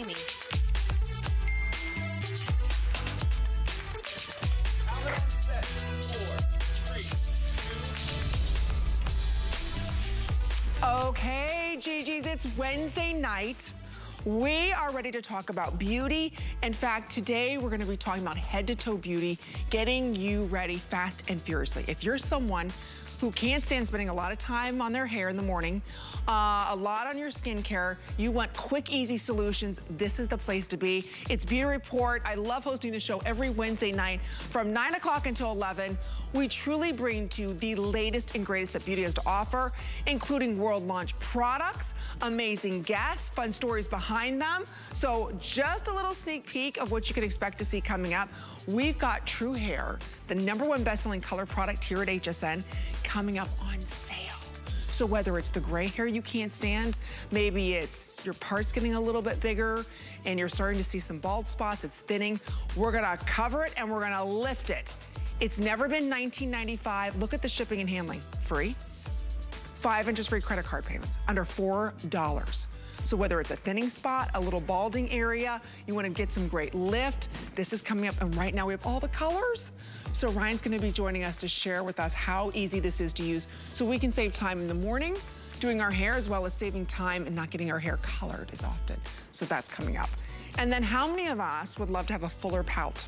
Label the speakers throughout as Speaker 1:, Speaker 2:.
Speaker 1: Amy.
Speaker 2: Okay, Gigi's, it's Wednesday night. We are ready to talk about beauty. In fact, today we're gonna be talking about head to toe beauty, getting you ready fast and furiously. If you're someone who can't stand spending a lot of time on their hair in the morning, uh, a lot on your skincare, you want quick, easy solutions, this is the place to be. It's Beauty Report. I love hosting the show every Wednesday night from 9 o'clock until 11. We truly bring to you the latest and greatest that beauty has to offer, including world launch products, amazing guests, fun stories behind them. So just a little sneak peek of what you can expect to see coming up. We've got True Hair, the number one best-selling color product here at HSN, coming up on sale. So whether it's the gray hair you can't stand, maybe it's your parts getting a little bit bigger and you're starting to see some bald spots, it's thinning, we're gonna cover it and we're gonna lift it. It's never been $19.95. Look at the shipping and handling, free. Five interest free credit card payments, under $4. So whether it's a thinning spot, a little balding area, you wanna get some great lift, this is coming up and right now we have all the colors. So Ryan's gonna be joining us to share with us how easy this is to use so we can save time in the morning doing our hair as well as saving time and not getting our hair colored as often. So that's coming up. And then how many of us would love to have a fuller pout,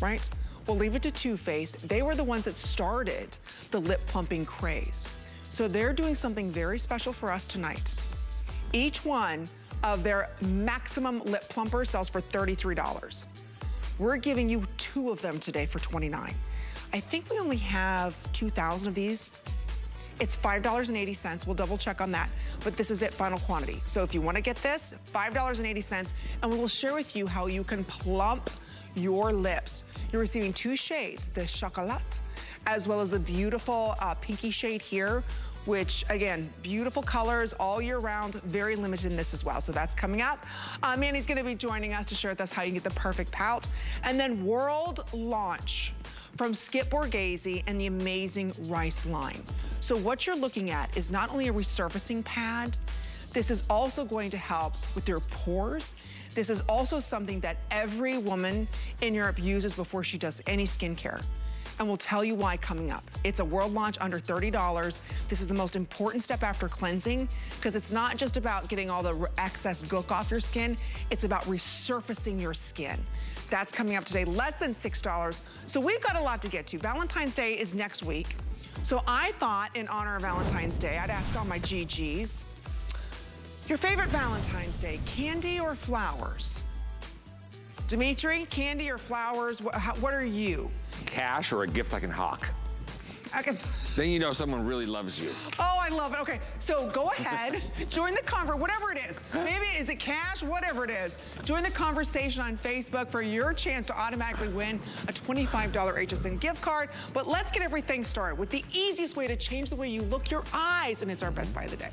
Speaker 2: right? We'll leave it to Too Faced. They were the ones that started the lip plumping craze. So they're doing something very special for us tonight. Each one of their maximum lip plumper sells for $33. We're giving you two of them today for 29. I think we only have 2,000 of these. It's $5.80. We'll double check on that, but this is it, final quantity. So if you wanna get this, $5.80, and we will share with you how you can plump your lips. You're receiving two shades, the chocolat, as well as the beautiful uh, pinky shade here, which again, beautiful colors all year round, very limited in this as well. So that's coming up. Uh, Manny's gonna be joining us to share with us how you get the perfect pout. And then world launch from Skip Borghese and the amazing Rice line. So what you're looking at is not only a resurfacing pad, this is also going to help with your pores. This is also something that every woman in Europe uses before she does any skincare and we'll tell you why coming up. It's a world launch under $30. This is the most important step after cleansing because it's not just about getting all the excess gook off your skin, it's about resurfacing your skin. That's coming up today, less than $6. So we've got a lot to get to. Valentine's Day is next week. So I thought in honor of Valentine's Day, I'd ask all my GGs, your favorite Valentine's Day, candy or flowers? Dimitri, candy or flowers, what, how, what are you?
Speaker 3: Cash or a gift I can hawk.
Speaker 2: Can,
Speaker 3: Then you know someone really loves you.
Speaker 2: oh, I love it. Okay, so go ahead, join the conver, whatever it is. Maybe, is it cash? Whatever it is. Join the conversation on Facebook for your chance to automatically win a $25 HSN gift card. But let's get everything started with the easiest way to change the way you look your eyes, and it's our best buy of the day.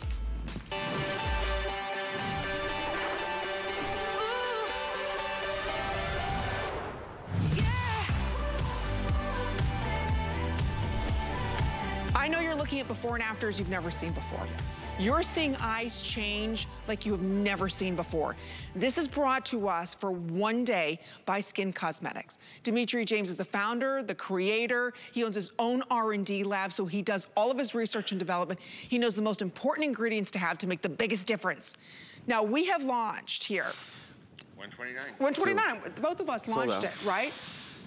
Speaker 2: I know you're looking at before and afters you've never seen before. You're seeing eyes change like you have never seen before. This is brought to us for one day by Skinn Cosmetics. Dimitri James is the founder, the creator. He owns his own R&D lab, so he does all of his research and development. He knows the most important ingredients to have to make the biggest difference. Now, we have launched here
Speaker 3: 129.
Speaker 2: 129. Both of us launched it, right?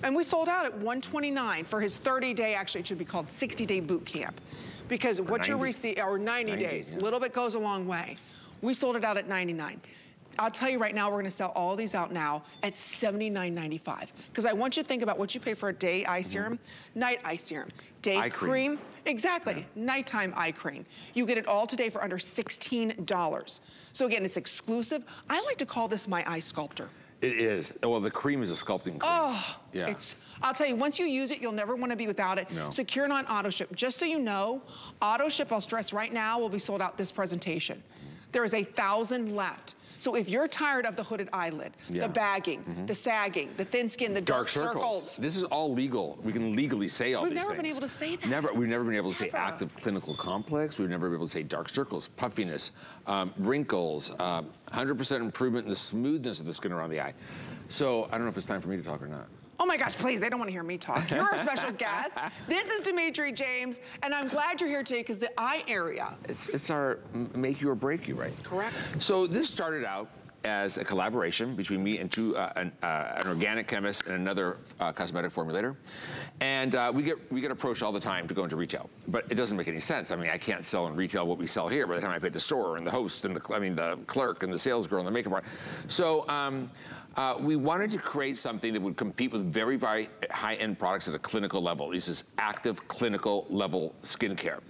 Speaker 2: And we sold out at 129 for his 30-day, actually it should be called 60-day boot camp. Because what you're
Speaker 3: 90.
Speaker 2: receiving, or 90,
Speaker 3: 90,
Speaker 2: days, a
Speaker 3: yeah.
Speaker 2: little bit goes a long way. We sold it out at 99. I'll tell you right now, we're gonna sell all these out now at $79.95. Because I want you to think about what you pay for a day eye serum, night eye serum, day
Speaker 3: Mm-hmm. Eye cream.
Speaker 2: Exactly, nighttime eye cream. You get it all today for under $16. So again, it's exclusive. I like to call this my eye sculptor.
Speaker 3: It is. Well, the cream is a sculpting cream.
Speaker 2: Oh,
Speaker 3: yeah.
Speaker 2: it's, I'll tell you, once you use it, you'll never wanna be without it.
Speaker 3: No.
Speaker 2: Secure and on auto ship. Just so you know, auto ship, I'll stress right now, will be sold out this presentation. There is a thousand left. So if you're tired of the hooded eyelid,
Speaker 3: Yeah.
Speaker 2: the bagging, the sagging, the thin skin, the dark,
Speaker 3: Dark circles. This is all legal. We can legally say all
Speaker 2: We've
Speaker 3: these
Speaker 2: never
Speaker 3: things.
Speaker 2: been able to say that.
Speaker 3: Never. We've never been able to say active clinical complex. We've never been able to say dark circles, puffiness, um, wrinkles, 100% improvement in the smoothness of the skin around the eye. So I don't know if it's time for me to talk or not.
Speaker 2: Oh my gosh, please, they don't want to hear me talk. You're our special guest. This is Dimitri James, and I'm glad you're here today because the eye area.
Speaker 3: It's, it's our make you or break you, right?
Speaker 2: Correct.
Speaker 3: So this started out as a collaboration between me and two, uh, an, uh, an organic chemist and another uh, cosmetic formulator. And uh, we get we get approached all the time to go into retail, but it doesn't make any sense. I mean, I can't sell in retail what we sell here by the time I pay the store and the host and the I mean the clerk and the sales girl and the makeup artist. So. Um, uh, we wanted to create something that would compete with very, very high-end products at a clinical level. This is active clinical level skincare.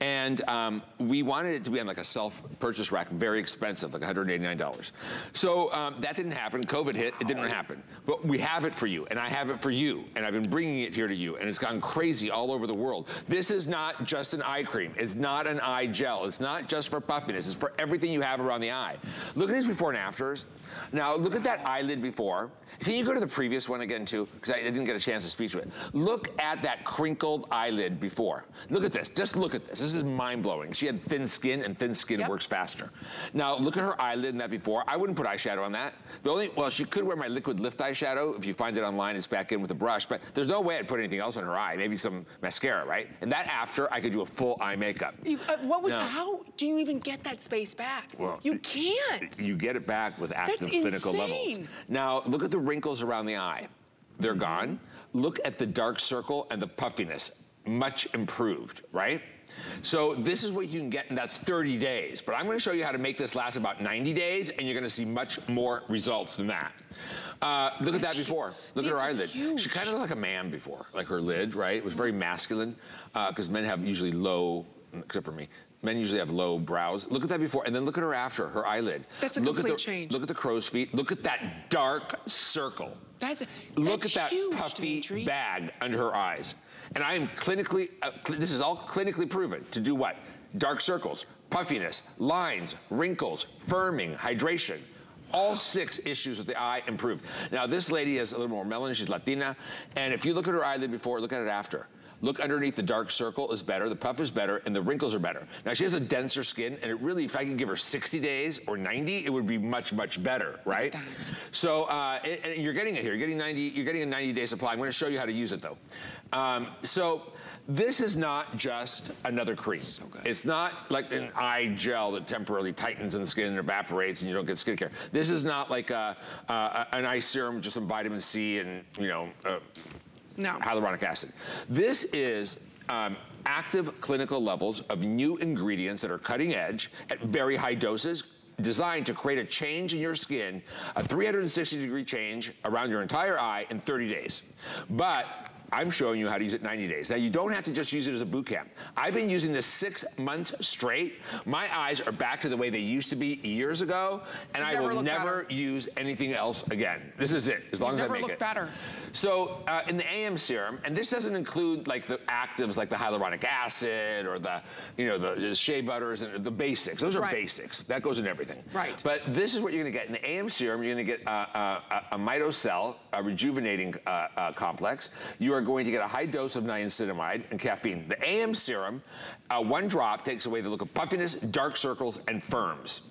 Speaker 3: And um, we wanted it to be on like a self-purchase rack, very expensive, like $189. So um, that didn't happen. COVID hit, it didn't happen. But we have it for you, and I have it for you, and I've been bringing it here to you, and it's gone crazy all over the world. This is not just an eye cream. It's not an eye gel. It's not just for puffiness. It's for everything you have around the eye. Look at these before and afters. Now, look at that eyelid before. Can you go to the previous one again, too? Because I didn't get a chance to speak to it. Look at that crinkled eyelid before. Look at this. Just look at this. This is mind-blowing. She had thin skin, and thin skin
Speaker 2: Yep.
Speaker 3: works faster. Now, look at her eyelid in that before. I wouldn't put eyeshadow on that. The only, well, she could wear my liquid lift eyeshadow. If you find it online, it's back in with a brush. But there's no way I'd put anything else on her eye. Maybe some mascara, right? And that after, I could do a full eye makeup.
Speaker 2: You, uh, what would,
Speaker 3: No.
Speaker 2: how do you even get that space back?
Speaker 3: Well,
Speaker 2: you can't.
Speaker 3: You get it back with active
Speaker 2: That's
Speaker 3: clinical levels. Now, look at the wrinkles around the eye. They're gone. Look at the dark circle and the puffiness. Much improved, right? So this is what you can get, and that's 30 days. But I'm gonna show you how to make this last about 90 days, and you're gonna see much more results than that. Uh, look at that before. Look at her eyelid.
Speaker 2: huge.
Speaker 3: She kind of looked like a man before, like her lid, right? It was very masculine, uh, because men have usually low, except for me, men usually have low brows. Look at that before, and then look at her after, her eyelid.
Speaker 2: That's a
Speaker 3: look
Speaker 2: complete
Speaker 3: at the,
Speaker 2: change.
Speaker 3: Look at the crow's feet. Look at that dark circle.
Speaker 2: That's
Speaker 3: Look
Speaker 2: that's
Speaker 3: at that
Speaker 2: huge,
Speaker 3: puffy
Speaker 2: Dimitri.
Speaker 3: bag under her eyes. And I am clinically, uh, cl- this is all clinically proven to do what? Dark circles, puffiness, lines, wrinkles, firming, hydration. All six issues with the eye improved. Now, this lady has a little more melanin, she's Latina, and if you look at her eyelid before, look at it after. Look underneath the dark circle is better, the puff is better, and the wrinkles are better. Now, she has a denser skin, and it really, if I could give her 60 days or 90, it would be much, much better, right? So uh, and- and you're getting it here. You're getting 90. You're getting a 90-day supply. I'm going to show you how to use it though. Um, so this is not just another cream. It's not like an eye gel that temporarily tightens in the skin and evaporates and you don't get skincare. This is not like a, uh, an eye serum, just some vitamin C and you know uh,
Speaker 2: No.
Speaker 3: hyaluronic acid. This is um, active clinical levels of new ingredients that are cutting edge at very high doses designed to create a change in your skin, a 360 degree change around your entire eye in 30 days. But I'm showing you how to use it 90 days. Now, you don't have to just use it as a boot camp. I've been using this six months straight. My eyes are back to the way they used to be years ago, and
Speaker 2: You've
Speaker 3: I
Speaker 2: never
Speaker 3: will never
Speaker 2: better.
Speaker 3: use anything else again. This is it, as long as I
Speaker 2: never
Speaker 3: make
Speaker 2: looked
Speaker 3: it.
Speaker 2: better.
Speaker 3: So uh, in the AM serum, and this doesn't include like the actives like the hyaluronic acid or the, you know, the, the shea butters and the basics. Those are
Speaker 2: Right.
Speaker 3: basics. That goes in everything.
Speaker 2: Right.
Speaker 3: But this is what you're gonna get. In the AM serum, you're gonna get uh, uh, a, a mitocell, a rejuvenating uh, uh, complex. You are going to get a high dose of niacinamide and caffeine. The AM serum, uh, one drop takes away the look of puffiness, dark circles, and firms.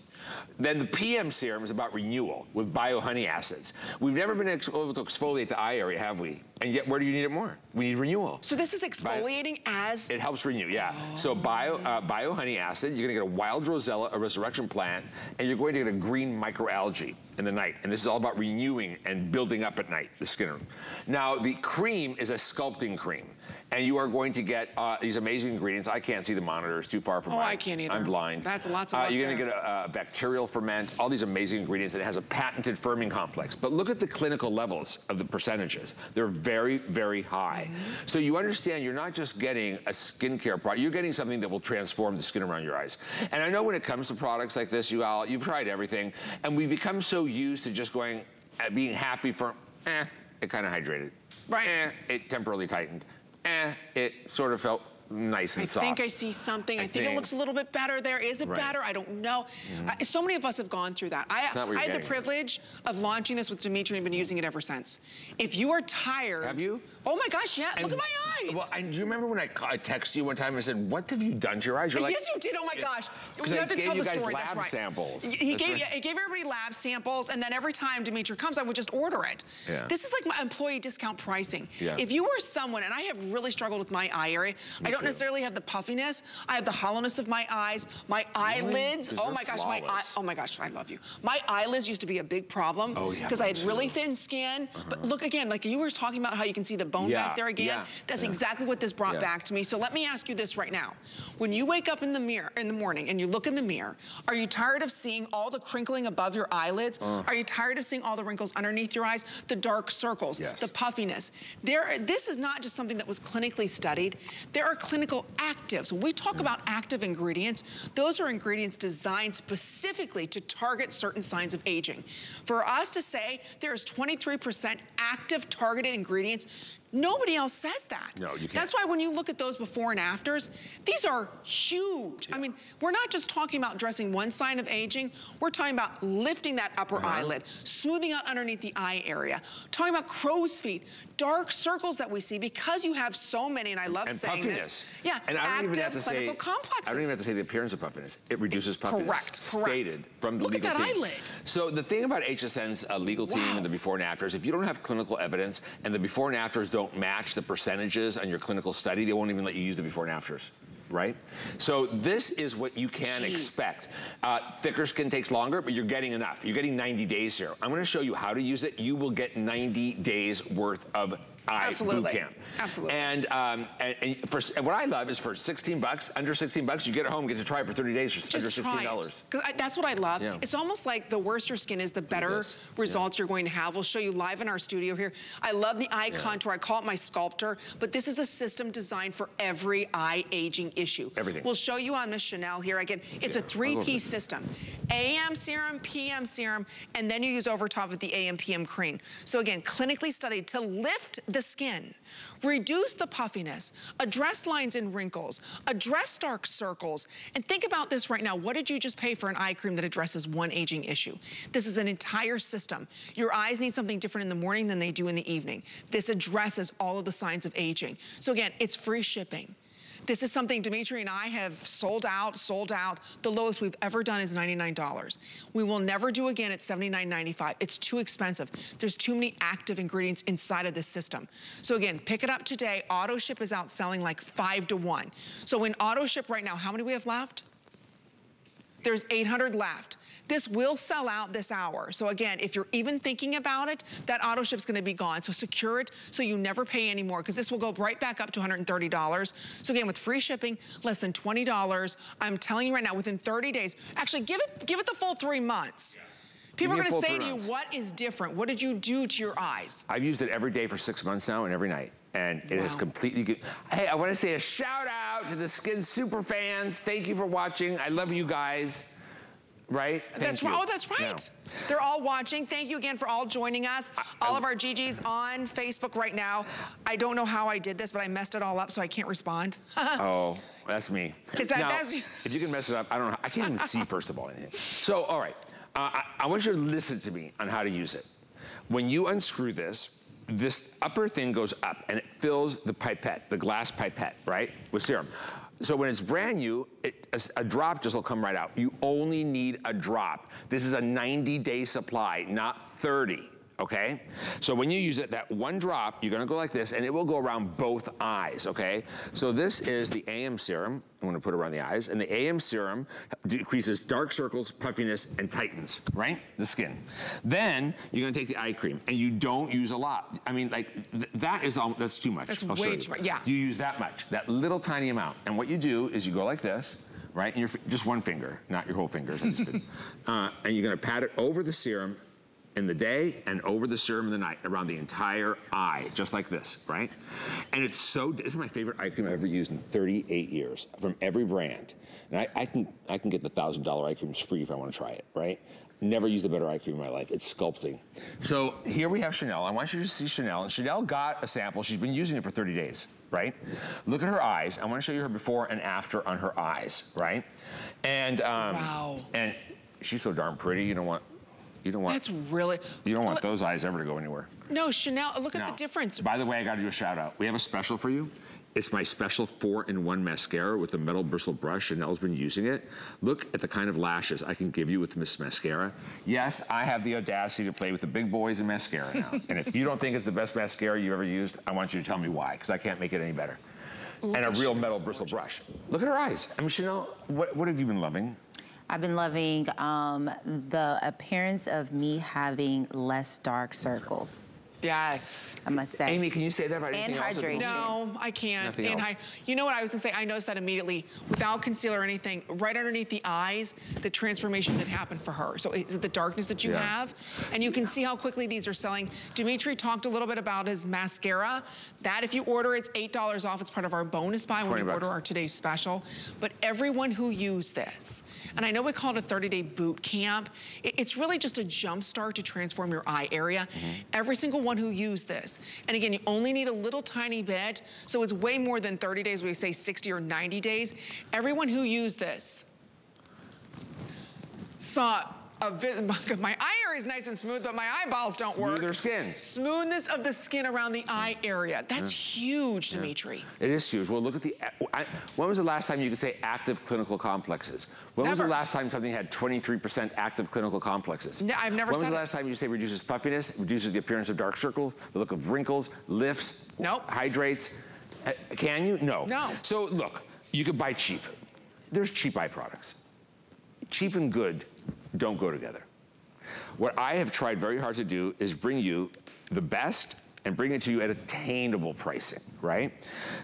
Speaker 3: Then the PM serum is about renewal with biohoney acids. We've never been able to exfoliate the eye area, have we? And yet, where do you need it more? We need renewal.
Speaker 2: So this is exfoliating as
Speaker 3: It helps renew, yeah. So bio, uh, bio honey acid, you're gonna get a wild rosella, a resurrection plant, and you're going to get a green microalgae in the night. And this is all about renewing and building up at night, the skin. Now, the cream is a sculpting cream. And you are going to get uh, these amazing ingredients. I can't see the monitor, it's too far from
Speaker 2: Oh,
Speaker 3: my-
Speaker 2: I can't either.
Speaker 3: I'm blind.
Speaker 2: That's lots of
Speaker 3: uh, You're gonna get a, a bacterial ferment, all these amazing ingredients, and it has a patented firming complex. But look at the clinical levels of the percentages. They're very, very high.
Speaker 2: Mm-hmm.
Speaker 3: So you understand you're not just getting a skincare product, you're getting something that will transform the skin around your eyes. And I know when it comes to products like this, you all, you've tried everything, and we become so used to just going, uh, being happy for, eh, it kind of hydrated.
Speaker 2: Right.
Speaker 3: Eh, it temporarily tightened. Eh, it sort of felt nice and
Speaker 2: I
Speaker 3: soft.
Speaker 2: think I see something. I,
Speaker 3: I
Speaker 2: think, it looks a little bit better there. Is it
Speaker 3: Right.
Speaker 2: better? I don't know. Uh, so many of us have gone through that. I,
Speaker 3: not what you're
Speaker 2: I had the privilege of launching this with Dimitri and been using it ever since. If you are tired.
Speaker 3: Have you?
Speaker 2: Oh my gosh, yeah. Look at my eyes.
Speaker 3: Well, and do you remember when I, I texted you one time and said, what have you done to your eyes? You're like,
Speaker 2: yes, you did. Oh my gosh. You
Speaker 3: I
Speaker 2: have to tell the story. That's right.
Speaker 3: samples.
Speaker 2: He
Speaker 3: That's
Speaker 2: gave,
Speaker 3: right.
Speaker 2: yeah, he gave everybody lab samples, and then every time Dimitri comes, I would just order it.
Speaker 3: Yeah.
Speaker 2: This is like my employee discount pricing.
Speaker 3: Yeah.
Speaker 2: If you are someone, and I have really struggled with my eye area, I don't
Speaker 3: too.
Speaker 2: necessarily have the puffiness. I have the hollowness of my eyes, my eyelids.
Speaker 3: 'Cause
Speaker 2: Oh my gosh, my eye. Oh my gosh, I love you. My eyelids used to be a big problem.
Speaker 3: Oh, yeah,
Speaker 2: Because I had really thin skin. But look again, like you were talking about how you can see the bone
Speaker 3: Yeah,
Speaker 2: back there again.
Speaker 3: yeah,
Speaker 2: That's exactly what this brought back to me. So let me ask you this right now. When you wake up in the mirror in the morning and you look in the mirror, are you tired of seeing all the crinkling above your eyelids?
Speaker 3: Uh.
Speaker 2: Are you tired of seeing all the wrinkles underneath your eyes? The dark circles,
Speaker 3: Yes.
Speaker 2: the puffiness. There, this is not just something that was clinically studied. There are clinical actives. When we talk about active ingredients, those are ingredients designed specifically to target certain signs of aging. For us to say there's 23% active targeted ingredients, nobody else says that.
Speaker 3: No, you can't.
Speaker 2: That's why when you look at those before and afters, these are huge. I mean, we're not just talking about dressing one sign of aging, we're talking about lifting that upper
Speaker 3: Uh-huh.
Speaker 2: eyelid, smoothing out underneath the eye area, talking about crow's feet, dark circles that we see because you have so many, and I love
Speaker 3: and
Speaker 2: saying
Speaker 3: puffiness.
Speaker 2: this. Yeah,
Speaker 3: and I don't even have to
Speaker 2: clinical
Speaker 3: say,
Speaker 2: complexes.
Speaker 3: I don't even have to say the appearance of puffiness. It reduces puffiness.
Speaker 2: Correct, correct.
Speaker 3: Stated from the
Speaker 2: Look at
Speaker 3: legal
Speaker 2: that
Speaker 3: team.
Speaker 2: eyelid.
Speaker 3: So the thing about HSN's uh, legal team
Speaker 2: Wow.
Speaker 3: and the before and afters, if you don't have clinical evidence and the before and afters don't match the percentages on your clinical study, they won't even let you use the before and afters. Right? So this is what you can
Speaker 2: Jeez.
Speaker 3: expect. Uh, thicker skin takes longer, but you're getting enough. You're getting 90 days here. I'm gonna show you how to use it. You will get 90 days worth of eye
Speaker 2: Absolutely.
Speaker 3: boot camp.
Speaker 2: Absolutely.
Speaker 3: And, um, and, and for, and what I love is for 16 bucks, under 16 bucks, you get it home, get to try it for 30 days for under
Speaker 2: Just try
Speaker 3: $16.
Speaker 2: it. 'Cause I, that's what I love.
Speaker 3: Yeah.
Speaker 2: It's almost like the worse your skin is, the better results you're going to have. We'll show you live in our studio here. I love the eye contour. I call it my sculptor, but this is a system designed for every eye aging issue.
Speaker 3: Everything.
Speaker 2: We'll show you on Miss Chanel here. Again, it's a three-piece system. AM serum, PM serum, and then you use over top of the AM PM cream. So again, clinically studied to lift the skin, reduce the puffiness, address lines and wrinkles, address dark circles, and think about this right now. What did you just pay for an eye cream that addresses one aging issue? This is an entire system. Your eyes need something different in the morning than they do in the evening. This addresses all of the signs of aging. So again, it's free shipping. This is something Dimitri and I have sold out, sold out. The lowest we've ever done is $99. We will never do again at $79.95. It's too expensive. There's too many active ingredients inside of this system. So again, pick it up today. Auto ship is out selling like five to one. So in auto ship right now, how many we have left? There's 800 left. This will sell out this hour. So again, if you're even thinking about it, that auto ship's gonna be gone. So secure it so you never pay anymore because this will go right back up to $130. So again, with free shipping, less than $20. I'm telling you right now, within 30 days, actually give it, give it the full three months. People are gonna say to you, what is different? What did you do to your eyes?
Speaker 3: I've used it every day for six months now and every night. And it
Speaker 2: Wow.
Speaker 3: completely good. Hey, I want to say a shout out to the Skinn super fans. Thank you for watching. I love you guys. Right? Thank
Speaker 2: That's
Speaker 3: you.
Speaker 2: right. Oh, that's right. They're all watching. Thank you again for all joining us. all of our GGs on Facebook right now. I don't know how I did this, but I messed it all up, so I can't respond.
Speaker 3: Oh, that's me.
Speaker 2: Is that-
Speaker 3: now,
Speaker 2: that's-
Speaker 3: if you can mess it up, I don't know. I can't even see, first of all, anything. So, all right. Uh, I, I want you to listen to me on how to use it. When you unscrew this, this upper thing goes up and it fills the pipette, the glass pipette, right, with serum. So when it's brand new, it, a, a drop just will come right out. You only need a drop. This is a 90-day supply, not 30 okay? So when you use it, that one drop, you're gonna go like this, and it will go around both eyes, okay? So this is the AM serum. I'm gonna put it around the eyes, and the AM serum decreases dark circles, puffiness, and tightens, right? The skin. Then you're gonna take the eye cream, and you don't use a lot. I mean, like, th that is, all, that's too much.
Speaker 2: That's
Speaker 3: I'll show
Speaker 2: way
Speaker 3: you.
Speaker 2: too much, yeah.
Speaker 3: You use that much, that little tiny amount. And what you do is you go like this, right? And you're just one finger, not your whole fingers, I just did. Uh, and you're gonna pat it over the serum in the day and over the serum in the night, around the entire eye, just like this, right? And it's so, this is my favorite eye cream I've ever used in 38 years, from every brand. And I, I can, I can get the $1,000 eye creams free if I wanna try it, right? never used a better eye cream in my life. It's sculpting. So here we have Chanel. I want you to see Chanel. And Chanel got a sample. She's been using it for 30 days, right? Look at her eyes. I want to show you her before and after on her eyes, right? And um,
Speaker 2: wow.
Speaker 3: And she's so darn pretty. You don't want. You don't want.
Speaker 2: That's really.
Speaker 3: You don't want those eyes ever to go anywhere.
Speaker 2: No, Chanel. Look
Speaker 3: now,
Speaker 2: at the difference.
Speaker 3: By the way, I got to do a shout out. We have a special for you. It's my special four-in-one mascara with a metal bristle brush. Chanel's been using it. Look at the kind of lashes I can give you with this mascara. Yes, I have the audacity to play with the big boys in mascara now. and if you don't think it's the best mascara you've ever used, I want you to tell me why, because I can't make it any better. Look and a real metal bristle gorgeous. brush. Look at her eyes. I mean, Chanel, what, what have you been loving?
Speaker 1: I've been loving um, the appearance of me having less dark circles.
Speaker 2: Yes.
Speaker 1: I must say.
Speaker 3: Amy, can you say that about anything
Speaker 2: and
Speaker 3: hydration.
Speaker 2: No, I can't.
Speaker 3: Nothing
Speaker 2: and
Speaker 3: else.
Speaker 2: you know what I was gonna say? I noticed that immediately, without concealer or anything, right underneath the eyes, the transformation that happened for her. So is it the darkness that you
Speaker 3: Yeah.
Speaker 2: have? And you can see how quickly these are selling. Dimitri talked a little bit about his mascara. That, if you order, it's $8 off. It's part of our bonus buy when you
Speaker 3: bucks.
Speaker 2: order our today's special. But everyone who used this, and I know we call it a 30-day boot camp, it- it's really just a jump start to transform your eye area. Mm-hmm. Every single one who used this, and again, you only need a little tiny bit, so it's way more than 30 days, we say 60 or 90 days. Everyone who used this saw my eye area is nice and smooth, but my eyeballs don't work.
Speaker 3: Smoother skin.
Speaker 2: Smoothness of the skin around the eye area. That's huge, Dimitri.
Speaker 3: It is huge. Well, look at the, I, when was the last time you could say active clinical complexes? When was the last time something had 23% active clinical complexes?
Speaker 2: No, I've never
Speaker 3: When was
Speaker 2: said
Speaker 3: the
Speaker 2: it.
Speaker 3: last time you say reduces puffiness, reduces the appearance of dark circles, the look of wrinkles, lifts,
Speaker 2: Nope.
Speaker 3: hydrates? Uh, Can you? No.
Speaker 2: No.
Speaker 3: So look, you could buy cheap. There's cheap eye products. Cheap and good don't go together. What I have tried very hard to do is bring you the best and bring it to you at attainable pricing, right?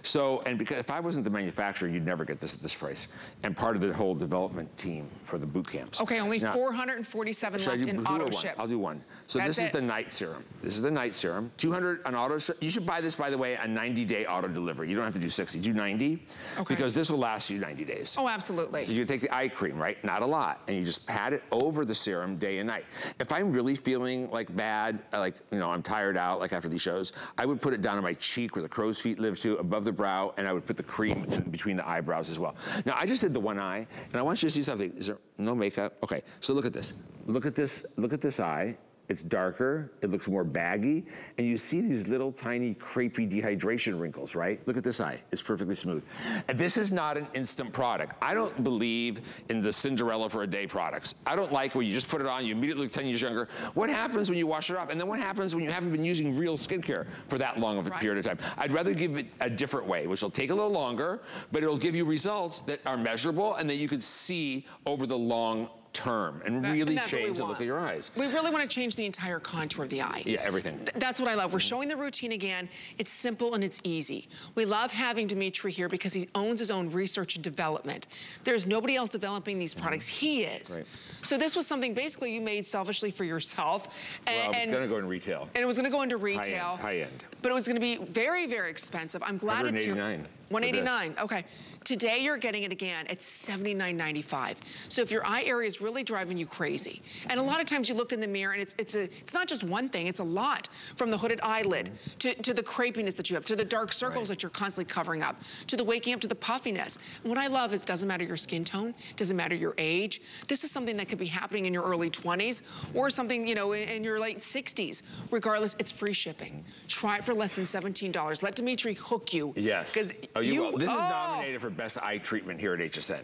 Speaker 3: So, and because if I wasn't the manufacturer, you'd never get this at this price. And part of the whole development team for the boot camps.
Speaker 2: Okay, only
Speaker 3: Now,
Speaker 2: 447
Speaker 3: should I
Speaker 2: left
Speaker 3: do-
Speaker 2: in auto
Speaker 3: one?
Speaker 2: ship.
Speaker 3: I'll do one. So
Speaker 2: That's
Speaker 3: this is
Speaker 2: it.
Speaker 3: the night serum. This is the night serum. 200 on auto ship. You should buy this, by the way, a 90-day auto delivery. You don't have to do 60. Do 90.
Speaker 2: Okay.
Speaker 3: Because this will last you 90 days.
Speaker 2: Oh, absolutely.
Speaker 3: You take the eye cream, right? Not a lot. And you just pat it over the serum day and night. If I'm really feeling like bad, like, you know, I'm tired out, like after these shows, I would put it down on my cheek with a crow's feet live to, above the brow, and I would put the cream between the eyebrows as well. Now, I just did the one eye, and I want you to see something. Is there no makeup? Okay, so look at this. Look at this, look at this eye. It's darker, it looks more baggy, and you see these little tiny crepey dehydration wrinkles, right? Look at this eye, it's perfectly smooth. And this is not an instant product. I don't believe in the Cinderella for a day products. I don't like when you just put it on, you immediately look 10 years younger. What happens when you wash it off? And then what happens when you haven't been using real skincare for that long of a
Speaker 2: Right.
Speaker 3: period of time? I'd rather give it a different way, which will take a little longer, but it'll give you results that are measurable and that you can see over the long term and
Speaker 2: That-
Speaker 3: really
Speaker 2: and that's what we
Speaker 3: change the look of your eyes.
Speaker 2: We really want to change the entire contour of the eye.
Speaker 3: Yeah, everything.
Speaker 2: Th- That's what I love. We're showing the routine again. It's simple and it's easy. We love having Dimitri here because he owns his own research and development. There's nobody else developing these mm-hmm. products. He is.
Speaker 3: Right.
Speaker 2: So this was something basically you made selfishly for yourself.
Speaker 3: Well,
Speaker 2: And,
Speaker 3: it's
Speaker 2: and-
Speaker 3: gonna go in retail.
Speaker 2: and it was going to go into retail.
Speaker 3: High end. high end.
Speaker 2: But it was going to be very, very expensive. I'm glad it's here.
Speaker 3: 189
Speaker 2: 189. Okay. Today you're getting it again at $79.95. So if your eye area is really driving you crazy, and a lot of times you look in the mirror and it's it's a it's not just one thing, it's a lot. From the hooded eyelid to, to the crepiness that you have, to the dark circles
Speaker 3: Right.
Speaker 2: that you're constantly covering up, to the waking up to the puffiness. And what I love is doesn't matter your skin tone, doesn't matter your age. This is something that could be happening in your early 20s or something, you know, in, in your late 60s. Regardless, it's free shipping. Try it for less than $17. Let Dimitri hook you.
Speaker 3: Yes.
Speaker 2: Because
Speaker 3: Oh, you, will. This
Speaker 2: oh.
Speaker 3: is nominated for best eye treatment here at HSN.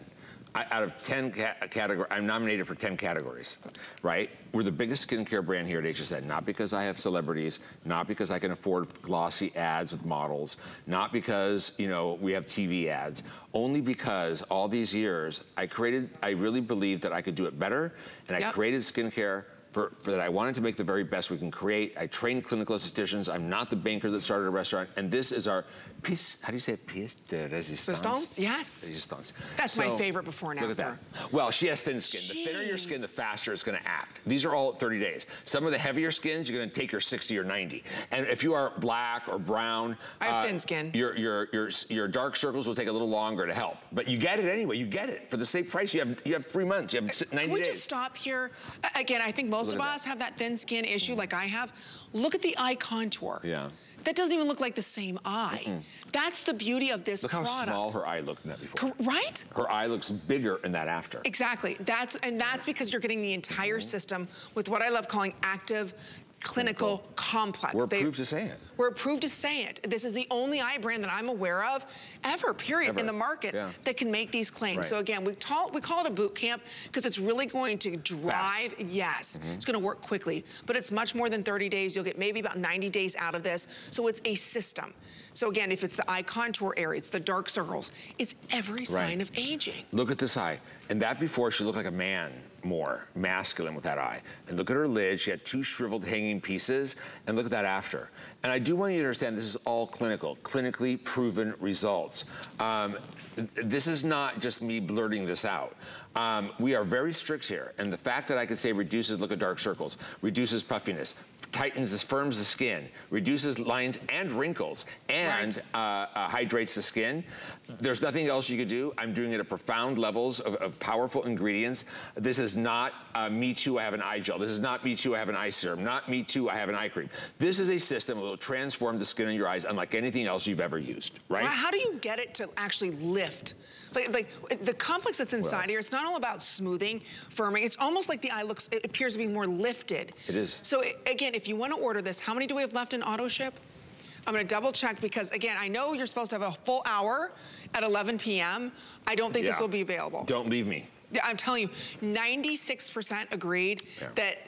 Speaker 3: I, out of 10 ca category, I'm nominated for 10 categories, right? We're the biggest skincare brand here at HSN, not because I have celebrities, not because I can afford glossy ads with models, not because, you know, we have TV ads, only because all these years I created, I really believed that I could do it better, and I created skincare for, for that I wanted to make the very best we can create. I train clinical estheticians. I'm not the banker that started a restaurant. And this is our piece, how do you say it? Piece de resistance?
Speaker 2: Resistance? Yes.
Speaker 3: Resistance.
Speaker 2: That's my favorite before and
Speaker 3: look
Speaker 2: after.
Speaker 3: At that. Well, she has thin skin. The thinner your skin, the faster it's gonna act. These are all at 30 days. Some of the heavier skins, you're gonna take your 60 or 90. And if you are black or brown, uh,
Speaker 2: I have thin skin.
Speaker 3: Your, your, your, your dark circles will take a little longer to help. But you get it anyway, you get it. For the same price, you have, you have three months, you have si- 90
Speaker 2: Can we
Speaker 3: days.
Speaker 2: just stop here? Again, I think most
Speaker 3: Look
Speaker 2: of
Speaker 3: at that.
Speaker 2: us have that thin skin issue like I have. Look at the eye contour.
Speaker 3: Yeah.
Speaker 2: That doesn't even look like the same eye. That's the beauty of this
Speaker 3: Look how
Speaker 2: product.
Speaker 3: small her eye looked in that before.
Speaker 2: Right?
Speaker 3: Her eye looks bigger in that after.
Speaker 2: Exactly. That's and that's because you're getting the entire
Speaker 3: Mm-hmm.
Speaker 2: system with what I love calling active clinical complex.
Speaker 3: We're approved to say it.
Speaker 2: We're approved to say it. This is the only eye brand that I'm aware of ever, period,
Speaker 3: Ever.
Speaker 2: in the market
Speaker 3: Yeah.
Speaker 2: that can make these claims.
Speaker 3: Right.
Speaker 2: So again, we call, we call it a boot camp because it's really going to drive, yes,
Speaker 3: Mm-hmm.
Speaker 2: it's gonna work quickly, but it's much more than 30 days. You'll get maybe about 90 days out of this. So it's a system. So again, if it's the eye contour area, it's the dark circles, it's every sign of aging.
Speaker 3: Look at this eye. And that before, she looked like a man more, masculine with that eye. And look at her lid. She had two shriveled hanging pieces. And look at that after. And I do want you to understand this is all clinical, clinically proven results. Um, this is not just me blurting this out. Um, we are very strict here. And the fact that I can say reduces, look at dark circles, reduces puffiness, tightens, this firms the skin, reduces lines and wrinkles, and uh, uh, hydrates the skin. There's nothing else you could do. I'm doing it at profound levels of, of powerful ingredients. This is not uh, me too, I have an eye gel. This is not me too, I have an eye serum. Not me too, I have an eye cream. This is a system that will transform the skin in your eyes unlike anything else you've ever used, right?
Speaker 2: Well, How do you get it to actually lift? Like, like the complex that's inside
Speaker 3: Well-
Speaker 2: here, it's not all about smoothing, firming. It's almost like the eye looks, it appears to be more lifted.
Speaker 3: It is.
Speaker 2: So again, if you want to order this, how many do we have left in auto ship? I'm gonna double check because again, I know you're supposed to have a full hour at 11 p.m. I don't think this will be available.
Speaker 3: Don't leave me.
Speaker 2: I'm telling you, 96% agreed
Speaker 3: Yeah.
Speaker 2: that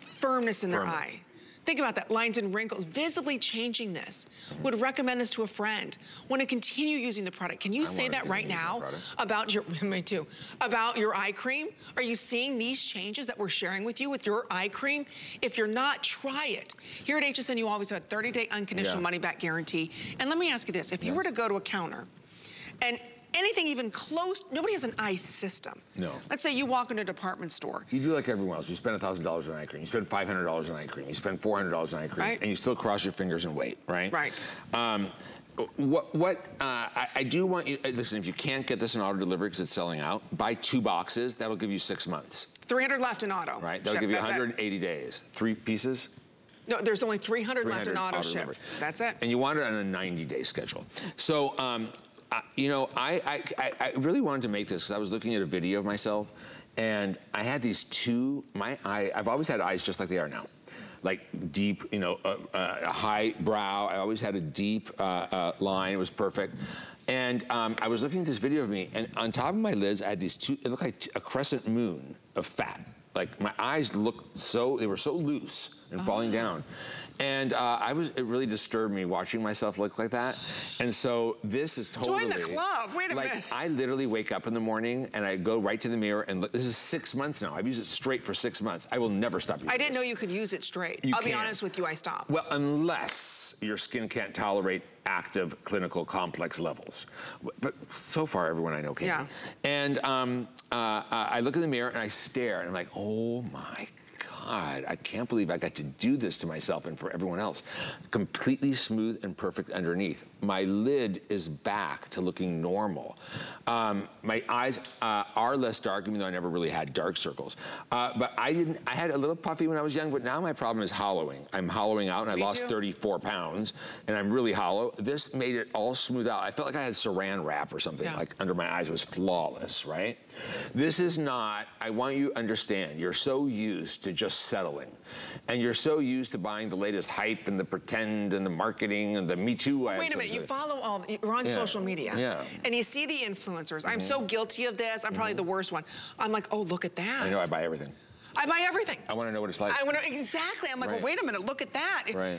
Speaker 2: firmness in their eye. Think about that, lines and wrinkles, visibly changing this. Would recommend this to a friend. Want to continue using the product. Can you
Speaker 3: I
Speaker 2: say that right now about your, me too, about your eye cream? Are you seeing these changes that we're sharing with you with your eye cream? If you're not, try it. Here at HSN, you always have a 30-day unconditional
Speaker 3: Yeah.
Speaker 2: money-back guarantee. And let me ask you this, if you were to go to a counter and anything even close, nobody has an eye system.
Speaker 3: No.
Speaker 2: Let's say you walk into a department store.
Speaker 3: You do like everyone else. You spend $1,000 on eye cream. You spend $500 on eye cream. You spend $400 on eye cream.
Speaker 2: Right.
Speaker 3: And you still cross your fingers and wait, right?
Speaker 2: Right.
Speaker 3: Um, what, what uh, I, I do want you, uh, listen, if you can't get this in auto delivery because it's selling out, buy two boxes. That'll give you six months,
Speaker 2: 300 left in auto.
Speaker 3: right? That'll
Speaker 2: ship,
Speaker 3: give you
Speaker 2: that's it.
Speaker 3: 180 days. Three pieces,
Speaker 2: No, there's only 300, left in auto,
Speaker 3: auto
Speaker 2: ship.
Speaker 3: delivery.
Speaker 2: That's it.
Speaker 3: And you want it on a 90-day schedule. So, um, I, you know, I, I, I- really wanted to make this because I was looking at a video of myself, and I had these two. My eye, I've always had eyes just like they are now, like deep, you know, uh, uh, a high brow. I always had a deep uh, uh, line. It was perfect. And um, I was looking at this video of me, and on top of my lids, I had these two. It looked like a crescent moon of fat. Like my eyes looked so, they were so loose and falling down. And uh, I was, it really disturbed me watching myself look like that. And so this is totally.
Speaker 2: Join the club. Wait a
Speaker 3: like,
Speaker 2: minute.
Speaker 3: I literally wake up in the morning and I go right to the mirror and look, this is six months now. I've used it straight for six months. I will never stop using
Speaker 2: I didn't
Speaker 3: this.
Speaker 2: know you could use it straight.
Speaker 3: You
Speaker 2: I'll be honest with you, I stopped.
Speaker 3: Well, unless your skin can't tolerate active clinical complex levels. But so far, everyone I know can.
Speaker 2: Yeah.
Speaker 3: And um, uh, uh, I look in the mirror and I stare and I'm like, oh my God, I can't believe I got to do this to myself and for everyone else. Completely smooth and perfect underneath. My lid is back to looking normal. Um, my eyes uh, are less dark, even though I never really had dark circles. Uh, but I didn't, I had a little puffy when I was young, but now my problem is hollowing. I'm hollowing out and I
Speaker 2: Me
Speaker 3: lost
Speaker 2: too.
Speaker 3: 34 pounds and I'm really hollow. This made it all smooth out. I felt like I had saran wrap or something,
Speaker 2: Yeah.
Speaker 3: like under my eyes was flawless, right? This is not, I want you to understand, you're so used to just settling. And you're so used to buying the latest hype and the pretend and the marketing and the Me Too. I
Speaker 2: Wait a minute, you follow all, you're on
Speaker 3: Yeah.
Speaker 2: social media.
Speaker 3: Yeah. Mm-hmm.
Speaker 2: And you see the influencers. I'm so guilty of this. I'm probably the worst one. I'm like, oh, look at that.
Speaker 3: I know I buy everything.
Speaker 2: I buy everything.
Speaker 3: I want to know what it's like.
Speaker 2: I want to, exactly. I'm like,
Speaker 3: Right.
Speaker 2: well, wait a minute, look at that.
Speaker 3: Right.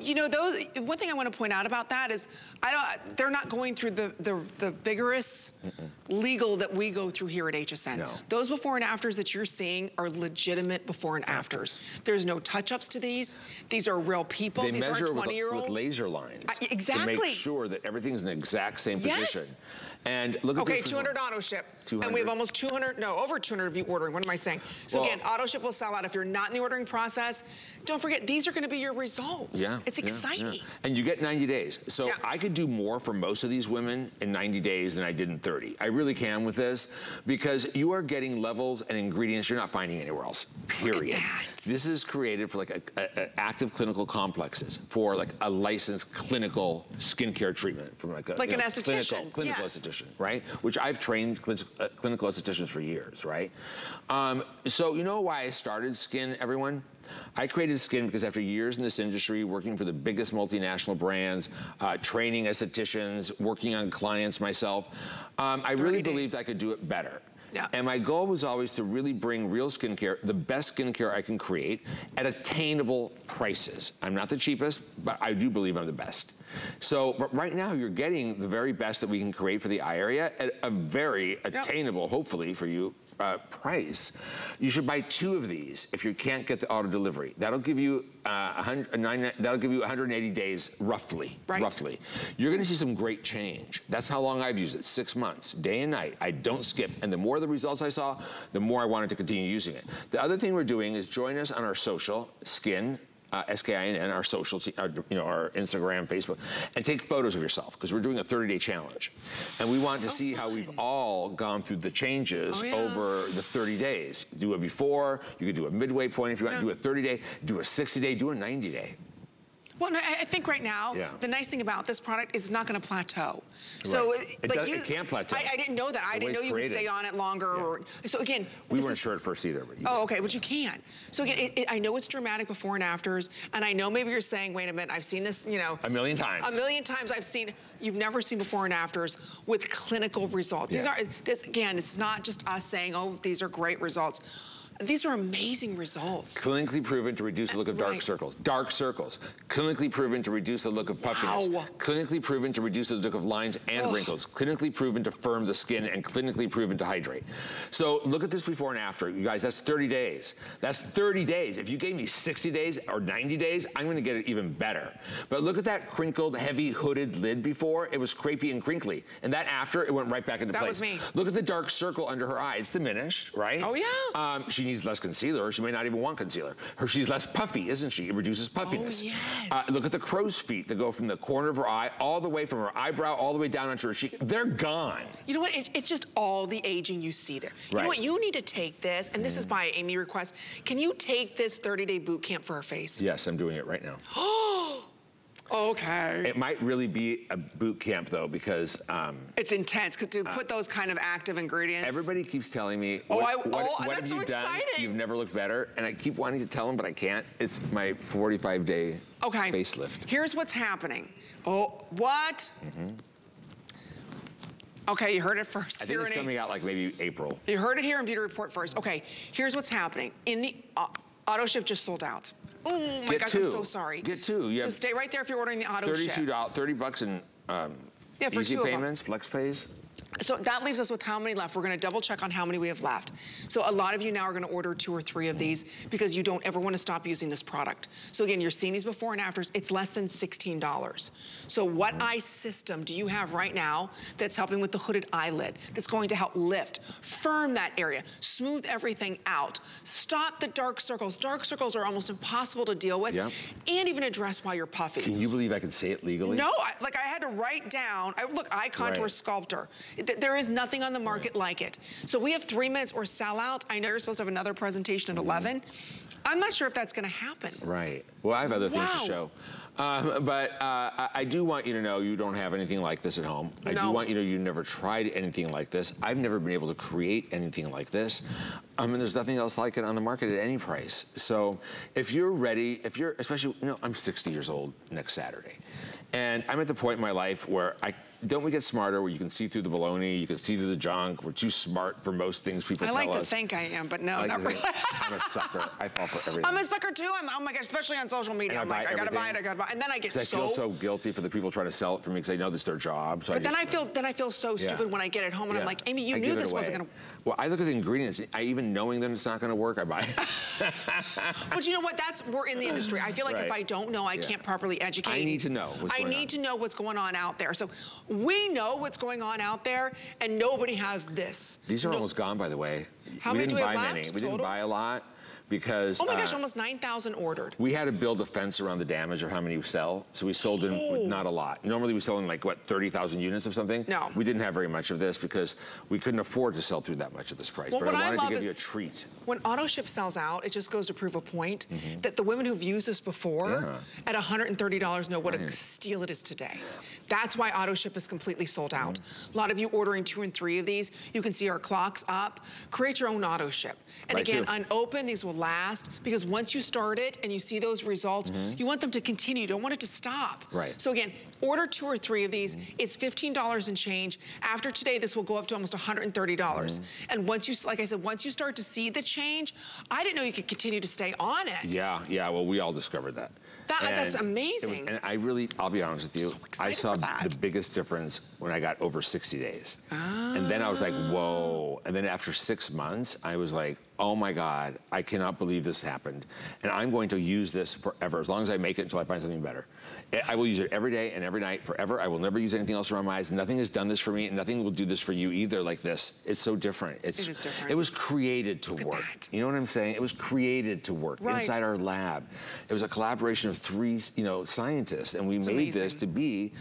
Speaker 2: you know, those, one thing I want to point out about that is, I don't, they're not going through the, the, the vigorous mm -mm. legal that we go through here at HSN.
Speaker 3: No.
Speaker 2: Those before and afters that you're seeing are legitimate before and afters. There's no touch-ups to these. These are real people.
Speaker 3: They
Speaker 2: these
Speaker 3: measure with, with, laser lines.
Speaker 2: Uh, exactly.
Speaker 3: To make sure that everything's in the exact same
Speaker 2: yes.
Speaker 3: position. And look at
Speaker 2: okay,
Speaker 3: this.
Speaker 2: 200 auto ship.
Speaker 3: 200.
Speaker 2: And we have almost 200, no, over 200 of you ordering. What am I saying? So well, again, auto ship will sell out if you're not in the ordering process. Don't forget, these are going to be your results.
Speaker 3: Yeah.
Speaker 2: It's
Speaker 3: yeah,
Speaker 2: exciting. Yeah.
Speaker 3: And you get 90 days. So
Speaker 2: yeah.
Speaker 3: I could do more for most of these women in 90 days than I did in 30. I really can with this because you are getting levels and ingredients you're not finding anywhere else, period. This is created for like a, a, a active clinical complexes for like a licensed clinical skincare treatment from like a
Speaker 2: like an
Speaker 3: know,
Speaker 2: esthetician.
Speaker 3: Clinical, clinical
Speaker 2: yes.
Speaker 3: esthetician, right? Which I've trained uh, clinical estheticians for years, right? Um, so you know why I started Skinn, everyone? I created Skinn because after years in this industry, working for the biggest multinational brands, uh, training estheticians, working on clients myself, um, I really days. believed I could do it better.
Speaker 2: Yeah.
Speaker 3: And my goal was always to really bring real skincare, the best skincare I can create at attainable prices. I'm not the cheapest, but I do believe I'm the best. So, but right now you're getting the very best that we can create for the eye area at a very attainable, yep. hopefully for you, uh, price. You should buy two of these if you can't get the auto delivery. That'll give you uh, nine, that'll give you 180 days roughly.
Speaker 2: Right.
Speaker 3: Roughly. You're going to see some great change. That's how long I've used it. Six months, day and night. I don't skip. And the more the results I saw, the more I wanted to continue using it. The other thing we're doing is join us on our social, Skinn uh, S-K-I-N-N, our social, our, you know, our Instagram, Facebook, and take photos of yourself because we're doing a 30-day challenge. And we want to oh, see fun. how we've all gone through the changes oh, yeah. over the 30 days. Do a before, you could do a midway point if you want, yeah. do a 30-day, do a 60-day, do a 90-day.
Speaker 2: Well, no, I think right now, yeah. the nice thing about this product is it's not going to plateau. So,
Speaker 3: it,
Speaker 2: like
Speaker 3: does,
Speaker 2: you,
Speaker 3: it can't plateau.
Speaker 2: I, I didn't know that. I didn't know you created. could stay on it longer. Yeah. Or, so again,
Speaker 3: we weren't is, sure at first either. But
Speaker 2: oh, okay, but you can. So again, it, it, I know it's dramatic before and afters, and I know maybe you're saying, wait a minute, I've seen this, you know,
Speaker 3: a million times.
Speaker 2: A million times I've seen. You've never seen before and afters with clinical results. Yeah. These are this again. It's not just us saying, oh, these are great results these are amazing results.
Speaker 3: Clinically proven to reduce the look of dark right. circles. Dark circles. Clinically proven to reduce the look of puffiness. Wow. Clinically proven to reduce the look of lines and Ugh. wrinkles. Clinically proven to firm the skin and clinically proven to hydrate. So look at this before and after. You guys, that's 30 days. That's 30 days. If you gave me 60 days or 90 days, I'm gonna get it even better. But look at that crinkled, heavy hooded lid before. It was crepey and crinkly. And that after, it went right back into
Speaker 2: that
Speaker 3: place.
Speaker 2: That was me.
Speaker 3: Look at the dark circle under her eye. It's diminished, right?
Speaker 2: Oh, yeah.
Speaker 3: Um, she needs less concealer. Or she may not even want concealer. Her, she's less puffy, isn't she? It reduces puffiness.
Speaker 2: Oh, yes.
Speaker 3: Uh, look at the crow's feet that go from the corner of her eye all the way from her eyebrow all the way down onto her cheek. They're gone.
Speaker 2: You know what? It, it's just all the aging you see there. You right. know what? You need to take this, and this mm. is by Amy request. Can you take this 30-day boot camp for her face?
Speaker 3: Yes, I'm doing it right now.
Speaker 2: Okay.
Speaker 3: It might really be a boot camp though, because um,
Speaker 2: it's intense to uh, put those kind of active ingredients.
Speaker 3: Everybody keeps telling me,
Speaker 2: oh,
Speaker 3: what,
Speaker 2: I,
Speaker 3: what,
Speaker 2: oh,
Speaker 3: what
Speaker 2: that's
Speaker 3: have
Speaker 2: so exciting.
Speaker 3: done? You've never looked better, and I keep wanting to tell them, but I can't. It's my 45 day
Speaker 2: okay.
Speaker 3: facelift.
Speaker 2: Here's what's happening. Oh, what? Mm -hmm. Okay, you heard it first.
Speaker 3: I think it's coming out like maybe April.
Speaker 2: You heard it here in Beauty Report first. Okay, here's what's happening. In the uh, auto ship just sold out. Oh my
Speaker 3: Get
Speaker 2: gosh,
Speaker 3: two.
Speaker 2: I'm so sorry.
Speaker 3: Get two. You
Speaker 2: so stay right there if you're ordering the auto 32
Speaker 3: ship. $32, 30 bucks in um,
Speaker 2: yeah, for
Speaker 3: easy payments, flex pays.
Speaker 2: So that leaves us with how many left. We're gonna double check on how many we have left. So a lot of you now are gonna order two or three of these because you don't ever wanna stop using this product. So again, you're seeing these before and afters. It's less than $16. So what eye system do you have right now that's helping with the hooded eyelid, that's going to help lift, firm that area, smooth everything out, stop the dark circles. Dark circles are almost impossible to deal with, and even address while you're puffy.
Speaker 3: Can you believe I can say it legally?
Speaker 2: No, I, like I had to write down, I, look, eye contour right. sculptor. There is nothing on the market like it. So we have three minutes or sell out. I know you're supposed to have another presentation at 11. I'm not sure if that's gonna happen.
Speaker 3: Right. Well, I have other
Speaker 2: wow.
Speaker 3: things to show. Um, but uh, I do want you to know you don't have anything like this at home.
Speaker 2: No.
Speaker 3: I do want you to know you never tried anything like this. I've never been able to create anything like this. I mean, there's nothing else like it on the market at any price. So if you're ready, if you're, especially, you know, I'm 60 years old next Saturday. And I'm at the point in my life where I don't we get smarter where you can see through the baloney, you can see through the junk? We're too smart for most things people
Speaker 2: I
Speaker 3: tell
Speaker 2: like
Speaker 3: us.
Speaker 2: to think I am, but no,
Speaker 3: like
Speaker 2: not really.
Speaker 3: I'm a sucker. I fall for everything.
Speaker 2: I'm a sucker too. I'm, oh my gosh, especially on social media. I'm like, I gotta buy it, I gotta buy it. And then I get
Speaker 3: 'Cause I
Speaker 2: so,
Speaker 3: feel so guilty for the people trying to sell it for me because I know this is their job. So
Speaker 2: but then
Speaker 3: just-
Speaker 2: I feel, then I feel so
Speaker 3: Yeah.
Speaker 2: stupid when I get it home and I'm like, Amy, you
Speaker 3: I
Speaker 2: knew this wasn't gonna, work.
Speaker 3: Well, I look at the ingredients. I even knowing that it's not gonna work, I buy it.
Speaker 2: but you know what, that's, we're in the industry. I feel like if I don't know, I
Speaker 3: Yeah.
Speaker 2: can't properly educate.
Speaker 3: I need to know what's
Speaker 2: I need
Speaker 3: on.
Speaker 2: to know what's going on out there. So we know what's going on out there and nobody has this.
Speaker 3: These are
Speaker 2: No-
Speaker 3: almost gone, by the way.
Speaker 2: How
Speaker 3: we
Speaker 2: many
Speaker 3: didn't
Speaker 2: do we have
Speaker 3: buy many. We didn't buy a lot because
Speaker 2: Oh my gosh,
Speaker 3: uh,
Speaker 2: almost 9,000 ordered.
Speaker 3: we had to build a fence around the damage of how many we sell. So we sold in not a lot. Normally we sell in like what 30,000 units of something.
Speaker 2: No.
Speaker 3: we didn't have very much of this because we couldn't afford to sell through that much at this price.
Speaker 2: Well,
Speaker 3: but
Speaker 2: what
Speaker 3: I
Speaker 2: I
Speaker 3: wanted
Speaker 2: love
Speaker 3: to give you a treat.
Speaker 2: When auto ship sells out, it just goes to prove a point
Speaker 3: Mm-hmm.
Speaker 2: that the women who've used this before at $130 know what a steal it is today. That's why auto ship is completely sold out.
Speaker 3: Mm-hmm.
Speaker 2: A lot of you ordering two and three of these, you can see our clocks up. Create your own auto ship. And
Speaker 3: Right,
Speaker 2: again,
Speaker 3: too.
Speaker 2: unopened, these will last because once you start it and you see those results, mm-hmm. you want them to continue. You don't want it to stop.
Speaker 3: Right.
Speaker 2: So again, order two or three of these. It's $15 and change. After today, this will go up to almost $130. dollars
Speaker 3: Mm-hmm.
Speaker 2: And once you, like I said, once you start to see the change, I didn't know you could continue to stay on it.
Speaker 3: Yeah, yeah. Well, we all discovered that.
Speaker 2: That- that's
Speaker 3: it was-
Speaker 2: amazing.
Speaker 3: and I really, I'll be honest with you,
Speaker 2: So
Speaker 3: I saw the biggest difference when I got over 60 days. Ah. And then I was like, whoa. And then after six months, I was like, oh my God, I cannot believe this happened. And I'm going to use this forever, as long as I make it until I find something better. I- I will use it every day and every night forever. I will never use anything else around my eyes. Nothing has done this for me, and nothing will do this for you either like this. It's so different. It's,
Speaker 2: It is different.
Speaker 3: It was created to
Speaker 2: at
Speaker 3: work. You know what I'm saying? It was created to work
Speaker 2: Right.
Speaker 3: inside our lab. It was a collaboration of three, you know, scientists, and we made this to be,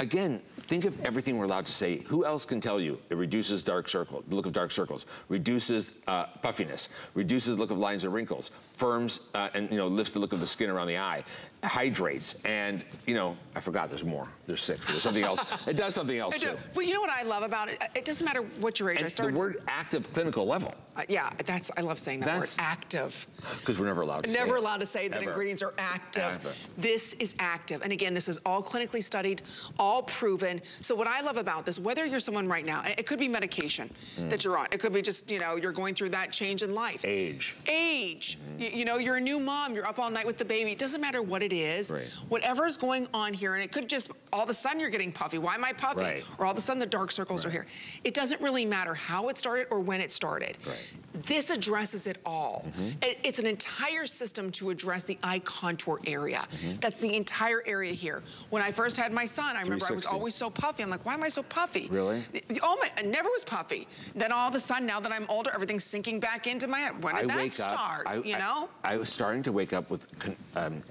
Speaker 3: again, think of everything we're allowed to say. Who else can tell you it reduces dark circle, the look of dark circles, reduces uh, puffiness, reduces the look of lines and wrinkles, firms uh, and you know lifts the look of the skin around the eye, hydrates, and you know I forgot there's more. There's six, but there's something else. It does something else
Speaker 2: I do.
Speaker 3: too.
Speaker 2: But you know what I love about it? It doesn't matter what your age. I
Speaker 3: And the
Speaker 2: started.
Speaker 3: word active clinical level,
Speaker 2: uh, yeah, that's. I love saying that
Speaker 3: That's-
Speaker 2: word. Active.
Speaker 3: because we're never allowed to say
Speaker 2: Never allowed to say that ingredients are active.
Speaker 3: Active.
Speaker 2: This is active. And again, this is all clinically studied, all proven. So what I love about this, whether you're someone right now, it could be medication that you're on. It could be just, you know, you're going through that change in life.
Speaker 3: Age.
Speaker 2: Age. Y- You, know, you're a new mom, you're up all night with the baby. It doesn't matter what it is.
Speaker 3: Right.
Speaker 2: Whatever's going on here, and it could just, all of a sudden you're getting puffy. Why am I puffy?
Speaker 3: Right.
Speaker 2: Or all of a sudden the dark circles are here. It doesn't really matter how it started or when it started.
Speaker 3: Right.
Speaker 2: This addresses it all. Mm-hmm. It- it's an entire system to address the eye contour area. Mm-hmm. That's the entire area here. When I first had my son, I remember I was always so puffy. I'm like, why am I so puffy?
Speaker 3: Really?
Speaker 2: Oh my, I never was puffy. Then all of a sudden, now that I'm older, everything's sinking back into my head. When did that
Speaker 3: wake
Speaker 2: start?
Speaker 3: up. I,
Speaker 2: you know?
Speaker 3: I, was starting to wake up with con- um,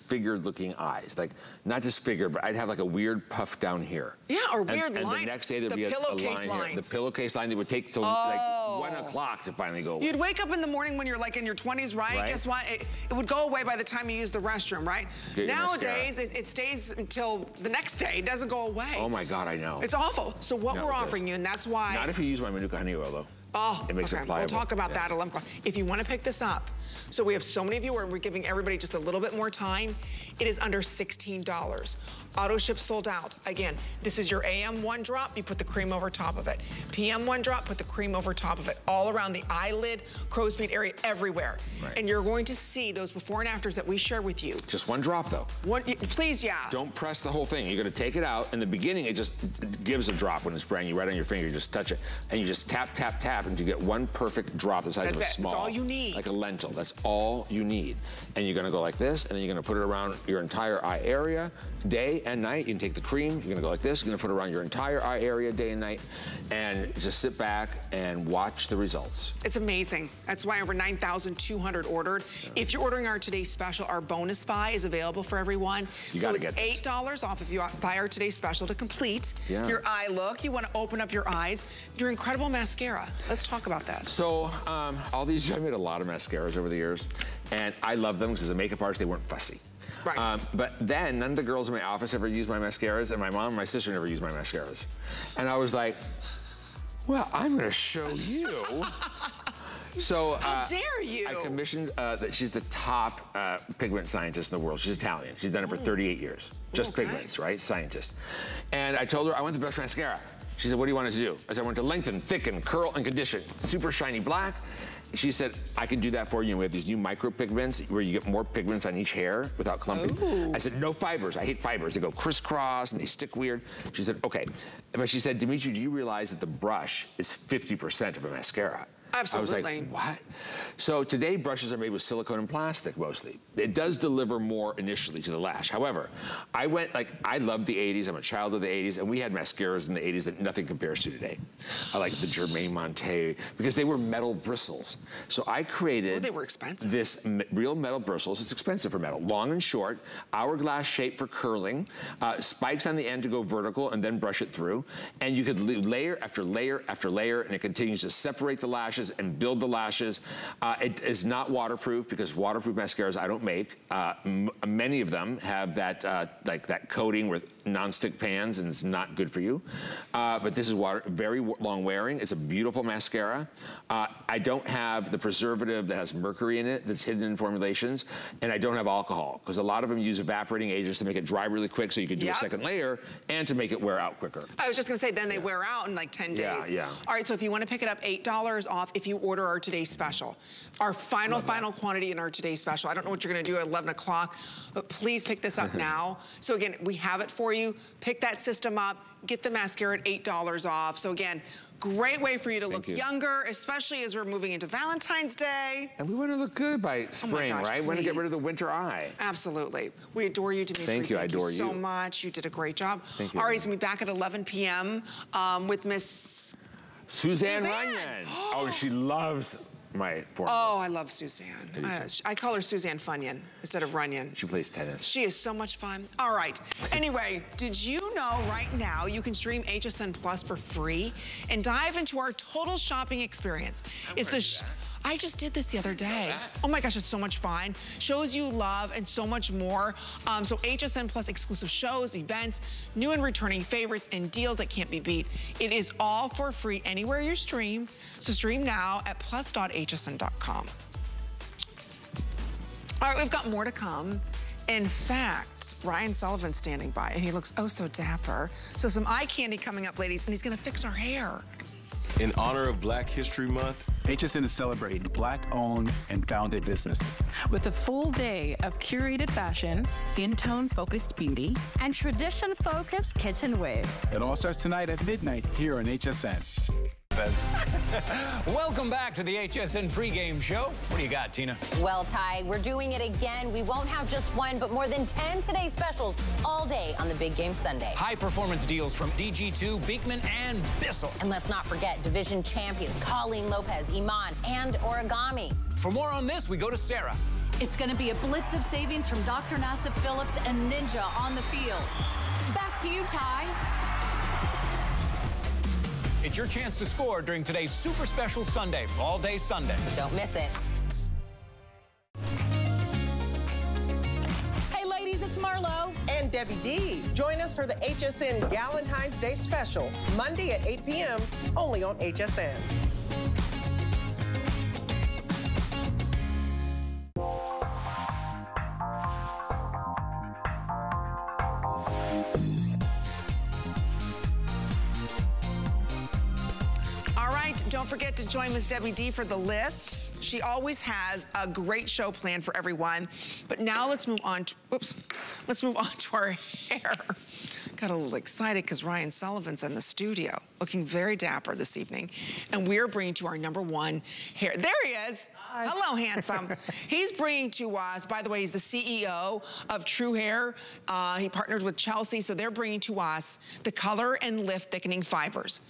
Speaker 3: um, disfigured-looking eyes, like not disfigured, but I'd have like a weird puff down here.
Speaker 2: Yeah, or
Speaker 3: And-
Speaker 2: weird
Speaker 3: and,
Speaker 2: line-
Speaker 3: the next day there'd
Speaker 2: the
Speaker 3: be a, a
Speaker 2: pillowcase
Speaker 3: line here.
Speaker 2: lines.
Speaker 3: The pillowcase line that would take till
Speaker 2: Oh.
Speaker 3: like one o'clock to finally go away.
Speaker 2: You'd wake up in the morning when you're like in your 20s, right?
Speaker 3: Right.
Speaker 2: Guess what? It, it would go away by the time you use the restroom, right?
Speaker 3: Get
Speaker 2: Nowadays, it, it stays until the next day. It doesn't go away.
Speaker 3: oh my God, I know.
Speaker 2: It's awful. So what
Speaker 3: No,
Speaker 2: we're offering you, and that's why.
Speaker 3: Not if you use my Manuka honey oil though.
Speaker 2: Oh,
Speaker 3: it makes
Speaker 2: okay.
Speaker 3: it pliable.
Speaker 2: We'll talk about
Speaker 3: Yeah.
Speaker 2: that at 11 o'clock. If you want to pick this up, so we have so many of you, and we're giving everybody just a little bit more time. It is under $16. Auto ship sold out. Again, this is your AM one drop. You put the cream over top of it. PM one drop, put the cream over top of it. All around the eyelid, crow's feet area, everywhere.
Speaker 3: Right.
Speaker 2: And you're going to see those before and afters that we share with you.
Speaker 3: Just one drop though.
Speaker 2: One, please, yeah.
Speaker 3: Don't press the whole thing. You're gonna take it out. In the beginning, it just gives a drop when it's brand new, right on your finger. You just touch it, and you just tap, tap, tap, and you get one perfect drop the size
Speaker 2: That's
Speaker 3: of a
Speaker 2: it. That's
Speaker 3: small.
Speaker 2: all you need.
Speaker 3: Like a lentil. That's all you need. And you're gonna go like this, and then you're gonna put it around your entire eye area, day and night. You can take the cream. You're gonna go like this. You're gonna put it around your entire eye area, day and night, and just sit back and watch the results.
Speaker 2: It's amazing. That's why over 9,200 ordered. If you're ordering our today's special, our bonus buy is available for everyone.
Speaker 3: You
Speaker 2: so it's
Speaker 3: get this.
Speaker 2: $8 off if you buy our today's special to complete
Speaker 3: Yeah.
Speaker 2: your eye look. You want to open up your eyes. Your incredible mascara. Let's talk about that.
Speaker 3: So um, all these, I made a lot of mascaras over the years, and I love them because as a makeup artist, they weren't fussy.
Speaker 2: Right.
Speaker 3: Um, but then none of the girls in my office ever used my mascaras, and my mom and my sister never used my mascaras. And I was like, well, I'm gonna show you. So
Speaker 2: how uh, dare you?
Speaker 3: I commissioned uh, that she's the top uh, pigment scientist in the world. She's Italian. She's done it for 38 years. Just okay. pigments, right? Scientist. And I told her I want the best mascara. She said, what do you want us to do? I said, I want to lengthen, thicken, curl, and condition. Super shiny black. She said, I can do that for you. And we have these new micro pigments where you get more pigments on each hair without clumping. Ooh. I said, no fibers. I hate fibers. They go crisscross and they stick weird. She said, okay. But she said, Dimitri, do you realize that the brush is 50% of a mascara?
Speaker 2: Absolutely.
Speaker 3: I was like, what? So today brushes are made with silicone and plastic mostly. It does deliver more initially to the lash. However, I went like, I love the 80s. I'm a child of the 80s and we had mascaras in the 80s that nothing compares to today. I like the Germaine Monteil because they were metal bristles. So I created-
Speaker 2: oh, they were expensive.
Speaker 3: This real metal bristles. It's expensive for metal. Long and short, hourglass shape for curling, uh, spikes on the end to go vertical and then brush it through. And you could layer after layer after layer and it continues to separate the lashes lashes and build the lashes. Uh, it is not waterproof because waterproof mascaras I don't make. Uh, many of them have that uh, like that coating with non-stick pans and it's not good for you. Uh, but this is water, very long wearing. It's a beautiful mascara. Uh, I don't have the preservative that has mercury in it that's hidden in formulations. And I don't have alcohol because a lot of them use evaporating agents to make it dry really quick so you can do yep. a second layer and to make it wear out quicker.
Speaker 2: I was just gonna say then they wear out in like 10 days.
Speaker 3: Yeah, yeah.
Speaker 2: All right, so if you wanna pick it up, $8 off if you order our today's special. Our final, Love final that. quantity in our today's special. I don't know what you're gonna do at 11 o'clock, but please pick this up now. So again, we have it for you. Pick that system up, get the mascara at $8 off. So again, great way for you to Thank look you. younger, especially as we're moving into Valentine's Day.
Speaker 3: And we want to look good by oh spring, oh gosh, right? We want to get rid of the winter eye.
Speaker 2: Absolutely. We adore you, Dimitri.
Speaker 3: Thank you,
Speaker 2: Thank
Speaker 3: I adore
Speaker 2: you. so much. You did a great job.
Speaker 3: Thank you.
Speaker 2: Ari's gonna be back at 11 p.m. Um, with Miss
Speaker 3: Suzanne, Suzanne. Runyan. oh, she loves my
Speaker 2: former. Oh, I love Suzanne. I, I, call her Suzanne Funyon instead of Runyan.
Speaker 3: She plays tennis.
Speaker 2: She is so much fun. All right. Anyway, did you know right now you can stream HSN Plus for free and dive into our total shopping experience? it's the I just did this the other day. Oh my gosh, it's so much fun. Shows you love and so much more. Um, so HSN Plus exclusive shows, events, new and returning favorites, and deals that can't be beat. It is all for free anywhere you stream. So stream now at plus.hsn.com. All right, we've got more to come. In fact, Ryan Sullivan's standing by and he looks oh so dapper. So some eye candy coming up, ladies, and he's gonna fix our hair.
Speaker 4: In honor of Black History Month, HSN is celebrating black-owned and founded businesses.
Speaker 5: With a full day of curated fashion, skin tone-focused beauty, and tradition-focused kitchen wave.
Speaker 4: It all starts tonight at midnight here on HSN.
Speaker 6: Welcome back to the HSN pregame show. What do you got, Tina?
Speaker 7: Well, Ty, we're doing it again. We won't have just one, but more than 10 today specials all day on the Big Game Sunday.
Speaker 6: High performance deals from DG2, Beekman, and Bissell.
Speaker 7: And let's not forget division champions Colleen Lopez, Iman, and Origami.
Speaker 6: For more on this, we go to Sarah.
Speaker 8: It's going to be a blitz of savings from Dr. Nassif Phillips and Ninja on the field. Back to you, Ty.
Speaker 6: It's your chance to score during today's super special Sunday, all day Sunday.
Speaker 7: Don't miss it.
Speaker 9: Hey ladies, it's Marlo and Debbie D. Join us for the HSN Valentine's Day special, Monday at 8 p.m., only on HSN.
Speaker 2: Don't forget to join Miss Debbie D for the list. She always has a great show planned for everyone. But now let's move on to, let's move on to our hair. Got a little excited because Ryan Sullivan's in the studio, looking very dapper this evening. And we're bringing to our number one hair. There he is. Hello, handsome. he's bringing to us, by the way, he's the CEO of TruHair. Uh, he partnered with Chelsea, so they're bringing to us the color and lift thickening fibers.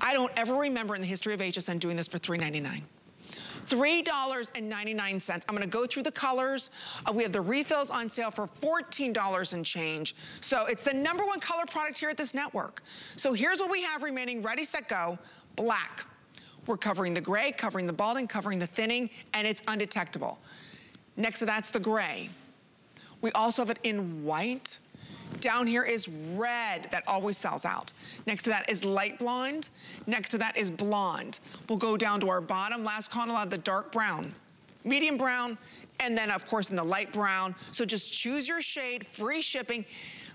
Speaker 2: I don't ever remember in the history of HSN doing this for $3.99. $3.99. I'm gonna go through the colors. Uh, we have the refills on sale for $14 and change. So it's the number one color product here at this network. So here's what we have remaining, ready, set, go, black. We're covering the gray, covering the balding, covering the thinning, and it's undetectable. Next to that's the gray. We also have it in white, Down here is red, that always sells out. Next to that is light blonde. Next to that is blonde. We'll go down to our bottom, last column, of the dark brown, medium brown, and then of course in the light brown. So just choose your shade, free shipping.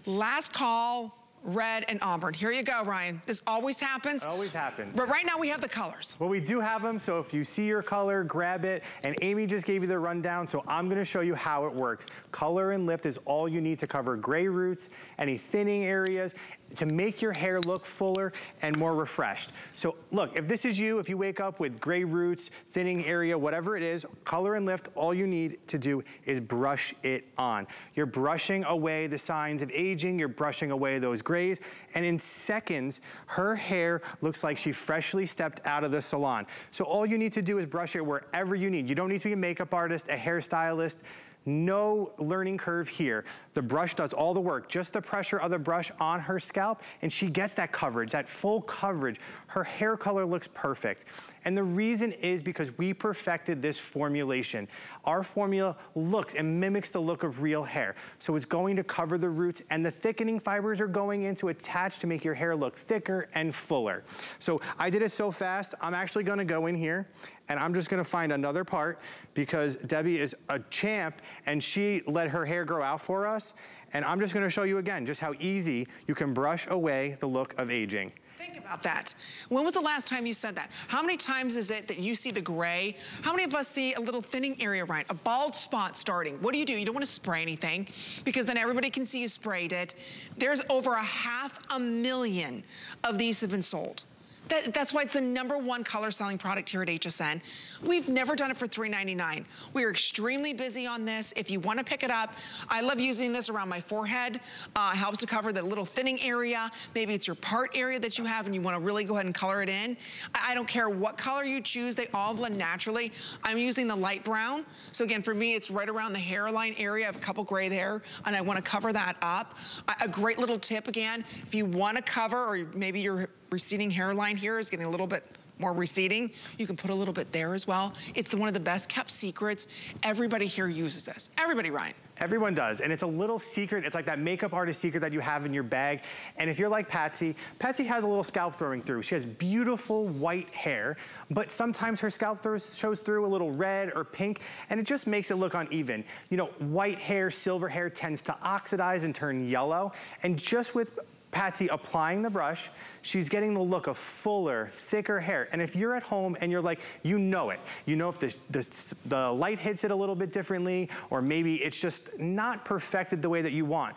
Speaker 2: Last call, red, and auburn. Here you go, Ryan. This always happens.
Speaker 10: It always happens.
Speaker 2: But right now we have the colors.
Speaker 10: Well, we do have them, so if you see your color, grab it. And Amy just gave you the rundown, so I'm gonna show you how it works. Color and lift is all you need to cover gray roots, any thinning areas, to make your hair look fuller and more refreshed. So look, if this is you, if you wake up with gray roots, thinning area, whatever it is, color and lift, all you need to do is brush it on. You're brushing away the signs of aging, you're brushing away those grays, and in seconds, her hair looks like she freshly stepped out of the salon. So all you need to do is brush it wherever you need. You don't need to be a makeup artist, a hairstylist, no learning curve here. The brush does all the work, just the pressure of the brush on her scalp, and she gets that coverage, that full coverage. Her hair color looks perfect. And the reason is because we perfected this formulation. Our formula looks and mimics the look of real hair. So it's going to cover the roots and the thickening fibers are going in to attach to make your hair look thicker and fuller. So I did it so fast, I'm actually gonna go in here and I'm just gonna find another part because Debbie is a champ and she let her hair grow out for us. And I'm just gonna show you again just how easy you can brush away the look of aging.
Speaker 2: Think about that. When was the last time you said that? How many times is it that you see the gray? How many of us see a little thinning area, right? A bald spot starting. What do you do? You don't want to spray anything because then everybody can see you sprayed it. There's over a half a million of these have been sold. That, that's why it's the number one color selling product here at HSN. We've never done it for $3.99. We are extremely busy on this. If you want to pick it up, I love using this around my forehead. Uh, helps to cover the little thinning area. Maybe it's your part area that you have and you want to really go ahead and color it in. I, I don't care what color you choose. They all blend naturally. I'm using the light brown. So again, for me, it's right around the hairline area. I have a couple gray there and I want to cover that up. A, a great little tip again, if you want to cover or maybe you're receding hairline here is getting a little bit more receding. You can put a little bit there as well. It's one of the best kept secrets. Everybody here uses this. Everybody, Ryan.
Speaker 10: Everyone does, and it's a little secret. It's like that makeup artist secret that you have in your bag. And if you're like Patsy, Patsy has a little scalp throwing through. She has beautiful white hair, but sometimes her scalp throws, shows through a little red or pink, and it just makes it look uneven. You know, white hair, silver hair tends to oxidize and turn yellow, and just with Patsy applying the brush, she's getting the look of fuller, thicker hair. And if you're at home and you're like, you know it. You know if the, the, the light hits it a little bit differently, or maybe it's just not perfected the way that you want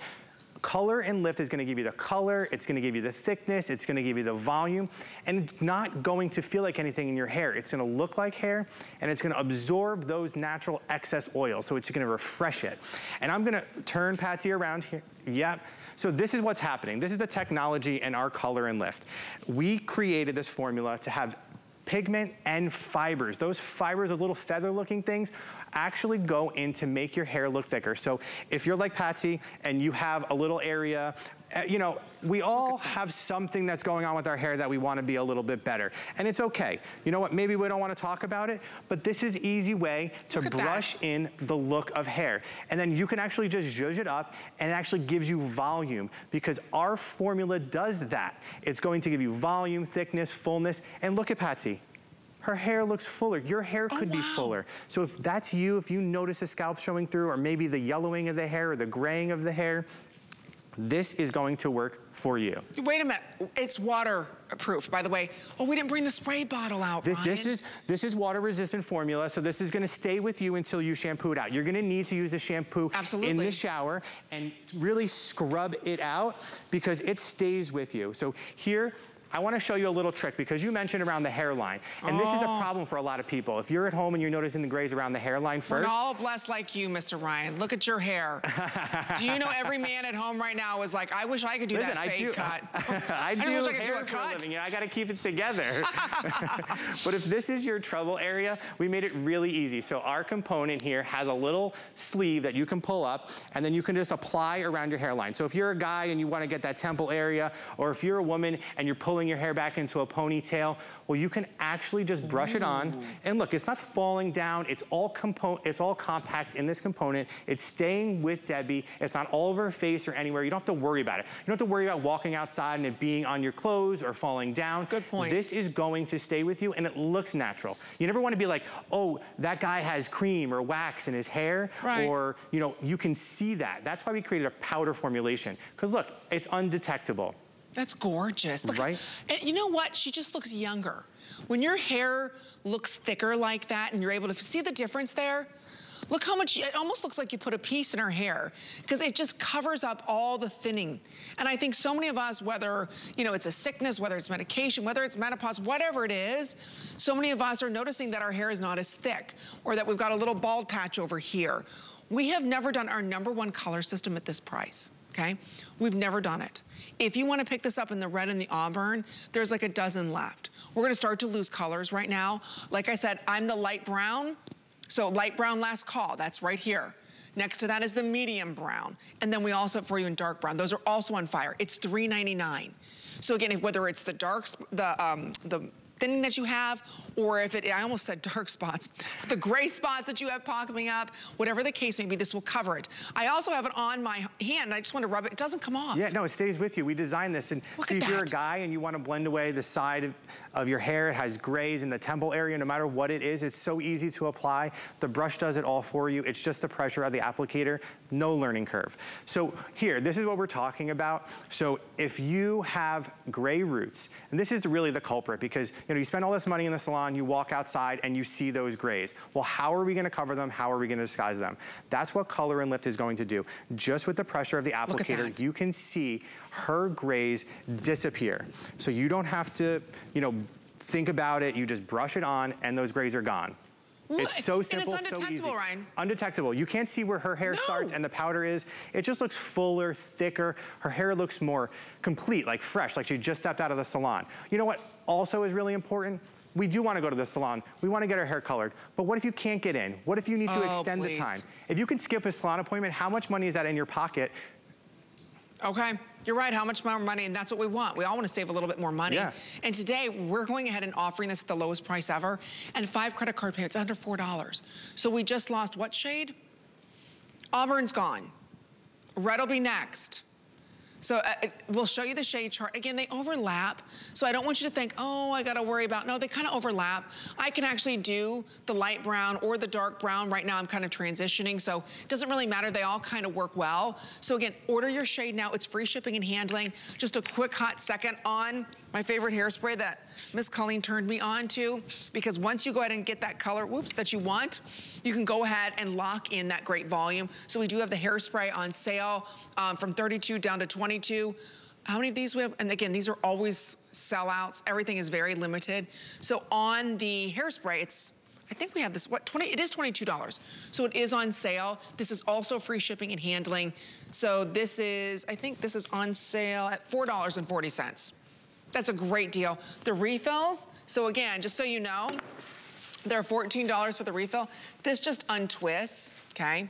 Speaker 10: color and lift is gonna give you the color, it's gonna give you the thickness, it's gonna give you the volume, and it's not going to feel like anything in your hair. It's gonna look like hair, and it's gonna absorb those natural excess oils, so it's gonna refresh it. And I'm gonna turn Patsy around here. Yep. So this is what's happening. This is the technology in our color and lift. We created this formula to have pigment and fibers. Those fibers, those little feather looking things, actually go in to make your hair look thicker. So if you're like Patsy and you have a little area uh, you know, we all have something that's going on with our hair that we want to be a little bit better. And it's okay. You know what, maybe we don't want to talk about it, but this is easy way to brush that. in the look of hair. And then you can actually just zhuzh it up and it actually gives you volume because our formula does that. It's going to give you volume, thickness, fullness. And look at Patsy her hair looks fuller. Your hair oh, could oh, wow. be fuller. So if that's you, if you notice a scalp showing through or maybe the yellowing of the hair or the graying of the hair, this is going to work for you.
Speaker 2: Wait a minute, it's waterproof, by the way. Oh, we didn't bring the spray bottle out,
Speaker 10: this, this, is This is water resistant formula, so this is gonna stay with you until you shampoo it out. You're gonna need to use the shampoo
Speaker 2: Absolutely.
Speaker 10: in the shower and really scrub it out because it stays with you. So here, I wanna show you a little trick because you mentioned around the hairline. And oh. this is a oh. problem for a lot of people. If you're at home and you're noticing the grays around the hairline first.
Speaker 2: We're all blessed like you, Mr. Ryan. Look at your hair. do you know every man at home right now is like, I wish I could do
Speaker 10: Listen,
Speaker 2: that fake
Speaker 10: do,
Speaker 2: cut.
Speaker 10: I, do I wish I could do a cut. Living, I gotta keep it together. but if this is your trouble area, we made it really easy. So our component here has a little sleeve that you can pull up and then you can just apply around your hairline. So if you're a guy and you wanna get that temple area, or if you're a woman and you're pulling pulling your hair back into a ponytail. Well, you can actually just brush Ooh. it on. And look, it's not falling down. It's all component. It's all compact in this component. It's staying with Debbie. It's not all over her face or anywhere. You don't have to worry about it. You don't have to worry about walking outside and it being on your clothes or falling down.
Speaker 2: Good point.
Speaker 10: This is going to stay with you and it looks natural. You never want to be like, oh, that guy has cream or wax in his hair.
Speaker 2: Right.
Speaker 10: Or, you know, you can see that. That's why we created a powder formulation. Because look, it's undetectable.
Speaker 2: That's gorgeous. Look,
Speaker 10: right?
Speaker 2: And you know what? She just looks younger. When your hair looks thicker like that and you're able to see the difference there, Look how much, it almost looks like you put a piece in her hair because it just covers up all the thinning. And I think so many of us, whether, you know, it's a sickness, whether it's medication, whether it's menopause, whatever it is, so many of us are noticing that our hair is not as thick or that we've got a little bald patch over here. We have never done our number one color system at this price okay? We've never done it. If you wanna pick this up in the red and the auburn, there's like a dozen left. We're gonna start to lose colors right now. Like I said, I'm the light brown, so light brown last call, that's right here. Next to that is the medium brown. And then we also have for you in dark brown. Those are also on fire. It's $3.99. So again, whether it's the darks, the, um, the thinning that you have, or if it, I almost said dark spots, the gray spots that you have popping up, whatever the case may be, this will cover it. I also have it on my hand. I just want to rub it. It doesn't come off.
Speaker 10: Yeah, no, it stays with you. We designed this. And
Speaker 2: Look
Speaker 10: so if
Speaker 2: that.
Speaker 10: you're a guy and you want to blend away the side of, of your hair, it has grays in the temple area, no matter what it is, it's so easy to apply. The brush does it all for you. It's just the pressure of the applicator, no learning curve. So here, this is what we're talking about. So if you have gray roots, and this is really the culprit because you know you spend all this money in the salon, you walk outside and you see those grays. Well, how are we gonna cover them? How are we gonna disguise them? That's what Color and Lift is going to do. Just with the pressure of the applicator, you can see her grays disappear. So you don't have to, you know, think about it. You just brush it on and those grays are gone. It's so simple,
Speaker 2: and it's
Speaker 10: so easy.
Speaker 2: Ryan.
Speaker 10: Undetectable. You can't see where her hair
Speaker 2: no.
Speaker 10: starts and the powder is. It just looks fuller, thicker. Her hair looks more complete, like fresh, like she just stepped out of the salon. You know what also is really important? We do want to go to the salon. We want to get our hair colored. But what if you can't get in? What if you need to
Speaker 2: oh,
Speaker 10: extend
Speaker 2: please.
Speaker 10: the time? If you can skip a salon appointment, how much money is that in your pocket?
Speaker 2: Okay. You're right, how much more money, and that's what we want. We all want to save a little bit more money.
Speaker 10: Yeah.
Speaker 2: And today, we're going ahead and offering this at the lowest price ever, and five credit card payments under $4. So we just lost what shade? Auburn's gone. Red will be next. So uh, we'll show you the shade chart. Again, they overlap. So I don't want you to think, oh, I gotta worry about, no, they kind of overlap. I can actually do the light brown or the dark brown. Right now I'm kind of transitioning, so it doesn't really matter. They all kind of work well. So again, order your shade now. It's free shipping and handling. Just a quick hot second on my favorite hairspray that Miss Colleen turned me on to because once you go ahead and get that color, whoops, that you want, you can go ahead and lock in that great volume. So we do have the hairspray on sale um, from 32 down to 22. How many of these we have? And again, these are always sellouts. Everything is very limited. So on the hairspray, it's I think we have this, what, 20, it is $22. So it is on sale. This is also free shipping and handling. So this is, I think this is on sale at $4.40. That's a great deal. The refills, so again, just so you know, they're $14 for the refill. This just untwists, okay?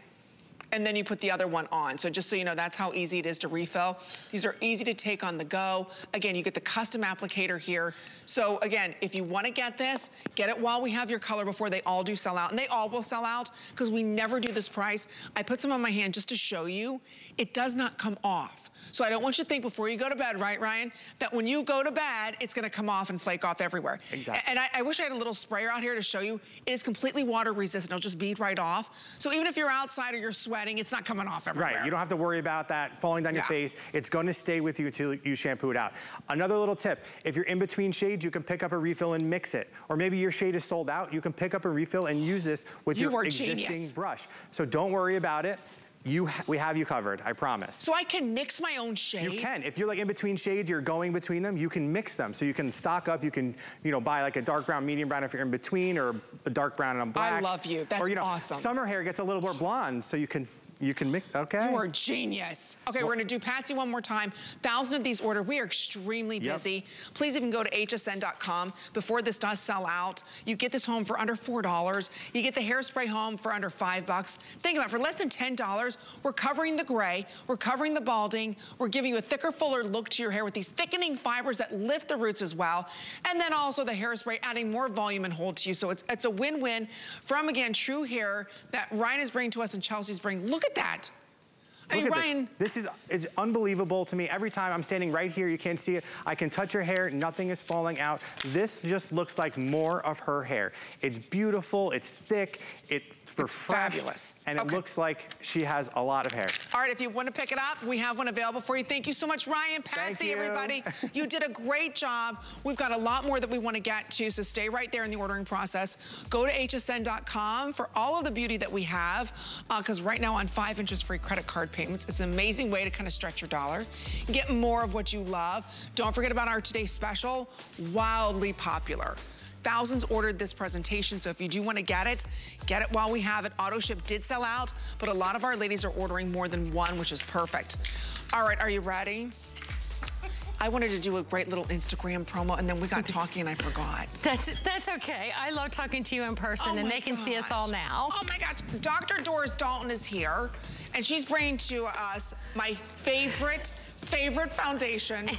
Speaker 2: And then you put the other one on. So just so you know, that's how easy it is to refill. These are easy to take on the go. Again, you get the custom applicator here. So again, if you wanna get this, get it while we have your color before they all do sell out. And they all will sell out because we never do this price. I put some on my hand just to show you. It does not come off. So I don't want you to think before you go to bed, right, Ryan, that when you go to bed, it's gonna come off and flake off everywhere.
Speaker 10: Exactly.
Speaker 2: And I, I wish I had a little sprayer out here to show you. It is completely water resistant. It'll just bead right off. So even if you're outside or you're sweating, it's not coming off everywhere.
Speaker 10: Right, you don't have to worry about that falling down
Speaker 2: Yeah.
Speaker 10: your face. It's gonna stay with you until you shampoo it out. Another little tip, if you're in between shades, you can pick up a refill and mix it. Or maybe your shade is sold out, you can pick up a refill and use this with
Speaker 2: You
Speaker 10: your existing
Speaker 2: genius.
Speaker 10: brush. So don't worry about it. You ha we have you covered, I promise.
Speaker 2: So I can mix my own shade?
Speaker 10: You can. If you're like in between shades, you're going between them, you can mix them. So you can stock up, you can, you know, buy like a dark brown, medium brown if you're in between, or a dark brown and a black.
Speaker 2: I love you. That's
Speaker 10: or, you know,
Speaker 2: awesome.
Speaker 10: Summer hair gets a little more blonde, so you can You can mix, okay.
Speaker 2: You are genius. Okay, well, we're gonna do Patsy one more time. Thousand of these ordered. We are extremely
Speaker 10: yep.
Speaker 2: busy. Please even go to hsn.com before this does sell out. You get this home for under $4. You get the hairspray home for under five bucks. Think about it, for less than $10, we're covering the gray, we're covering the balding, we're giving you a thicker, fuller look to your hair with these thickening fibers that lift the roots as well. And then also the hairspray adding more volume and hold to you. So it's, it's a win-win from, again, TruHair that Ryan is bringing to us and Chelsea's bringing. Look at that. I mean, Ryan.
Speaker 10: This. this. is is unbelievable to me. Every time I'm standing right here, you can't see it. I can touch her hair, nothing is falling out. This just looks like more of her hair. It's beautiful, it's thick, it's refreshed.
Speaker 2: It's fabulous.
Speaker 10: And okay. it looks like she has a lot of hair.
Speaker 2: All right, if you want to pick it up, we have one available for you. Thank you so much, Ryan, Patsy,
Speaker 10: you.
Speaker 2: everybody. you did a great job. We've got a lot more that we want to get to, so stay right there in the ordering process. Go to hsn.com for all of the beauty that we have, because uh, right now on five inches free credit card payments, it's an amazing way to kind of stretch your dollar, get more of what you love. Don't forget about our today's special, wildly popular. Thousands ordered this presentation, so if you do want to get it, get it while we have it. Auto ship did sell out, but a lot of our ladies are ordering more than one, which is perfect. All right, are you ready? I wanted to do a great little Instagram promo, and then we got talking, and I forgot.
Speaker 11: That's that's okay. I love talking to you in person, oh and they can gosh. see us all now.
Speaker 2: Oh my gosh, Dr. Doris Dalton is here, and she's bringing to us my favorite, favorite foundation.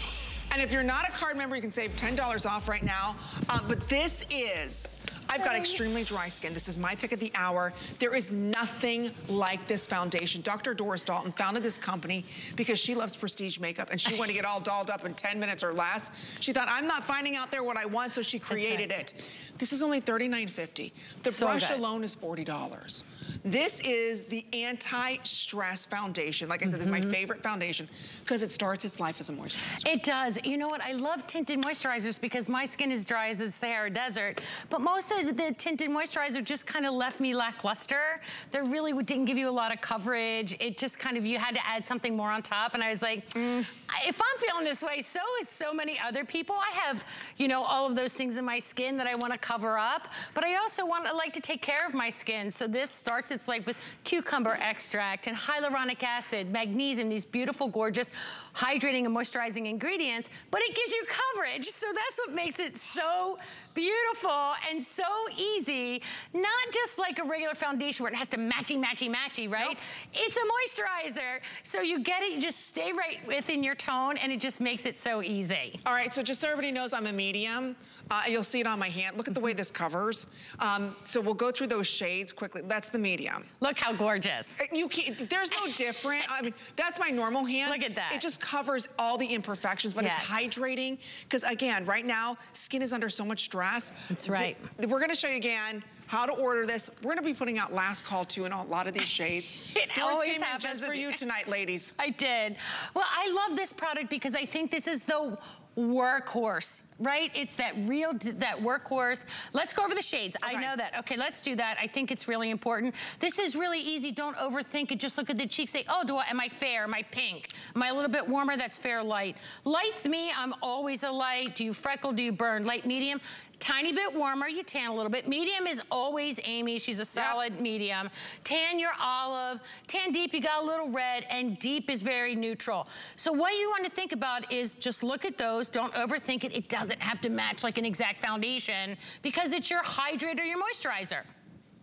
Speaker 2: And if you're not a card member, you can save $10 off right now. Uh, but this is I've got extremely dry skin. This is my pick of the hour. There is nothing like this foundation. Dr. Doris Dalton founded this company because she loves prestige makeup and she wanted to get all dolled up in 10 minutes or less. She thought, I'm not finding out there what I want, so she created right. it. This is only $39.50. The so brush good. alone is $40. This is the anti-stress foundation. Like I said, mm -hmm. this is my mm-hmm. favorite foundation because it starts its life as a moisturizer.
Speaker 11: It does. You know what? I love tinted moisturizers because my skin is dry as the Sahara Desert, but most of the tinted moisturizer just kind of left me lackluster. They really didn't give you a lot of coverage. It just kind of, you had to add something more on top. And I was like, mm, if I'm feeling this way, so is so many other people. I have, you know, all of those things in my skin that I want to cover up, but I also want to like to take care of my skin. So this starts it's like with cucumber extract and hyaluronic acid, magnesium, these beautiful, gorgeous hydrating and moisturizing ingredients, but it gives you coverage. So that's what makes it so beautiful and so easy. Not just like a regular foundation where it has to matchy, matchy, matchy, right? Nope. It's a moisturizer. So you get it, you just stay right within your tone and it just makes it so easy.
Speaker 2: All right, so just so everybody knows I'm a medium. Uh, you'll see it on my hand. Look at the way this covers. Um, so we'll go through those shades quickly. That's the medium.
Speaker 11: Look how gorgeous.
Speaker 2: Uh, you can't, there's no different. I mean, that's my normal hand.
Speaker 11: Look at that.
Speaker 2: It just covers all the imperfections, but yes. it's hydrating. Because again, right now, skin is under so much stress.
Speaker 11: That's right.
Speaker 2: The, we're gonna show you again how to order this. We're gonna be putting out last call too in a lot of these shades.
Speaker 11: it
Speaker 2: Doris
Speaker 11: always
Speaker 2: came
Speaker 11: happens.
Speaker 2: just for you tonight, ladies.
Speaker 11: I did. Well, I love this product because I think this is the workhorse, right? It's that real, that workhorse. Let's go over the shades. Okay. I know that. Okay, let's do that. I think it's really important. This is really easy. Don't overthink it. Just look at the cheeks. Say, oh, do I, am I fair? Am I pink? Am I a little bit warmer? That's fair light. Light's me. I'm always a light. Do you freckle? Do you burn? Light, medium? Tiny bit warmer, you tan a little bit. Medium is always Amy, she's a solid yep. medium. Tan your olive, tan deep, you got a little red, and deep is very neutral. So what you want to think about is just look at those, don't overthink it. It doesn't have to match like an exact foundation because it's your hydrator, your moisturizer.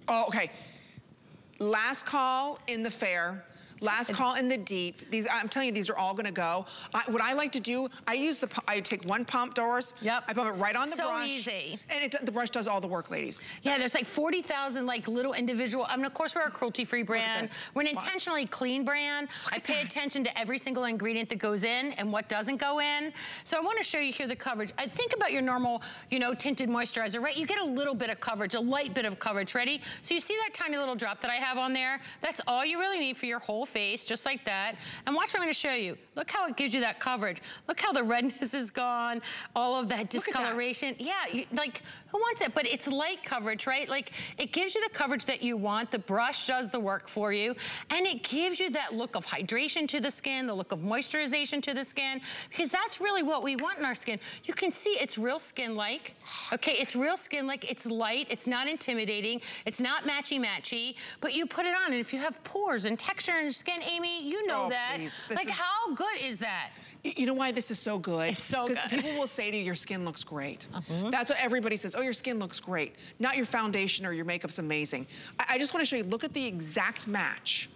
Speaker 2: Oh, okay. Last call in the fair. Last call in the deep. These, I'm telling you, these are all gonna go. I, what I like to do, I use the, I take one pump, Doris.
Speaker 11: Yep.
Speaker 2: I pump it right on the
Speaker 11: so
Speaker 2: brush.
Speaker 11: So easy.
Speaker 2: And it, the brush does all the work, ladies.
Speaker 11: Yeah, there's like 40,000 like little individual, I mean, of course we're a cruelty-free brand. We're an intentionally clean brand. I pay that. attention to every single ingredient that goes in and what doesn't go in. So I wanna show you here the coverage. I think about your normal, you know, tinted moisturizer, right? You get a little bit of coverage, a light bit of coverage, ready? So you see that tiny little drop that I have on there? That's all you really need for your whole face just like that. And watch what I'm gonna show you. Look how it gives you that coverage. Look how the redness is gone, all of that discoloration. That. Yeah, you, like, who wants it? But it's light coverage, right? Like, it gives you the coverage that you want. The brush does the work for you. And it gives you that look of hydration to the skin, the look of moisturization to the skin, because that's really what we want in our skin. You can see it's real skin-like. Okay, it's real skin-like. It's light. It's not intimidating. It's not matchy-matchy. But you put it on, and if you have pores and texture your skin, Amy, you know
Speaker 2: oh,
Speaker 11: that. Like, is... how good is that?
Speaker 2: You know why this is so good?
Speaker 11: It's so good.
Speaker 2: Because people will say to you, your skin looks great. Uh -huh. That's what everybody says. Oh, your skin looks great. Not your foundation or your makeup's amazing. I, I just want to show you, look at the exact match.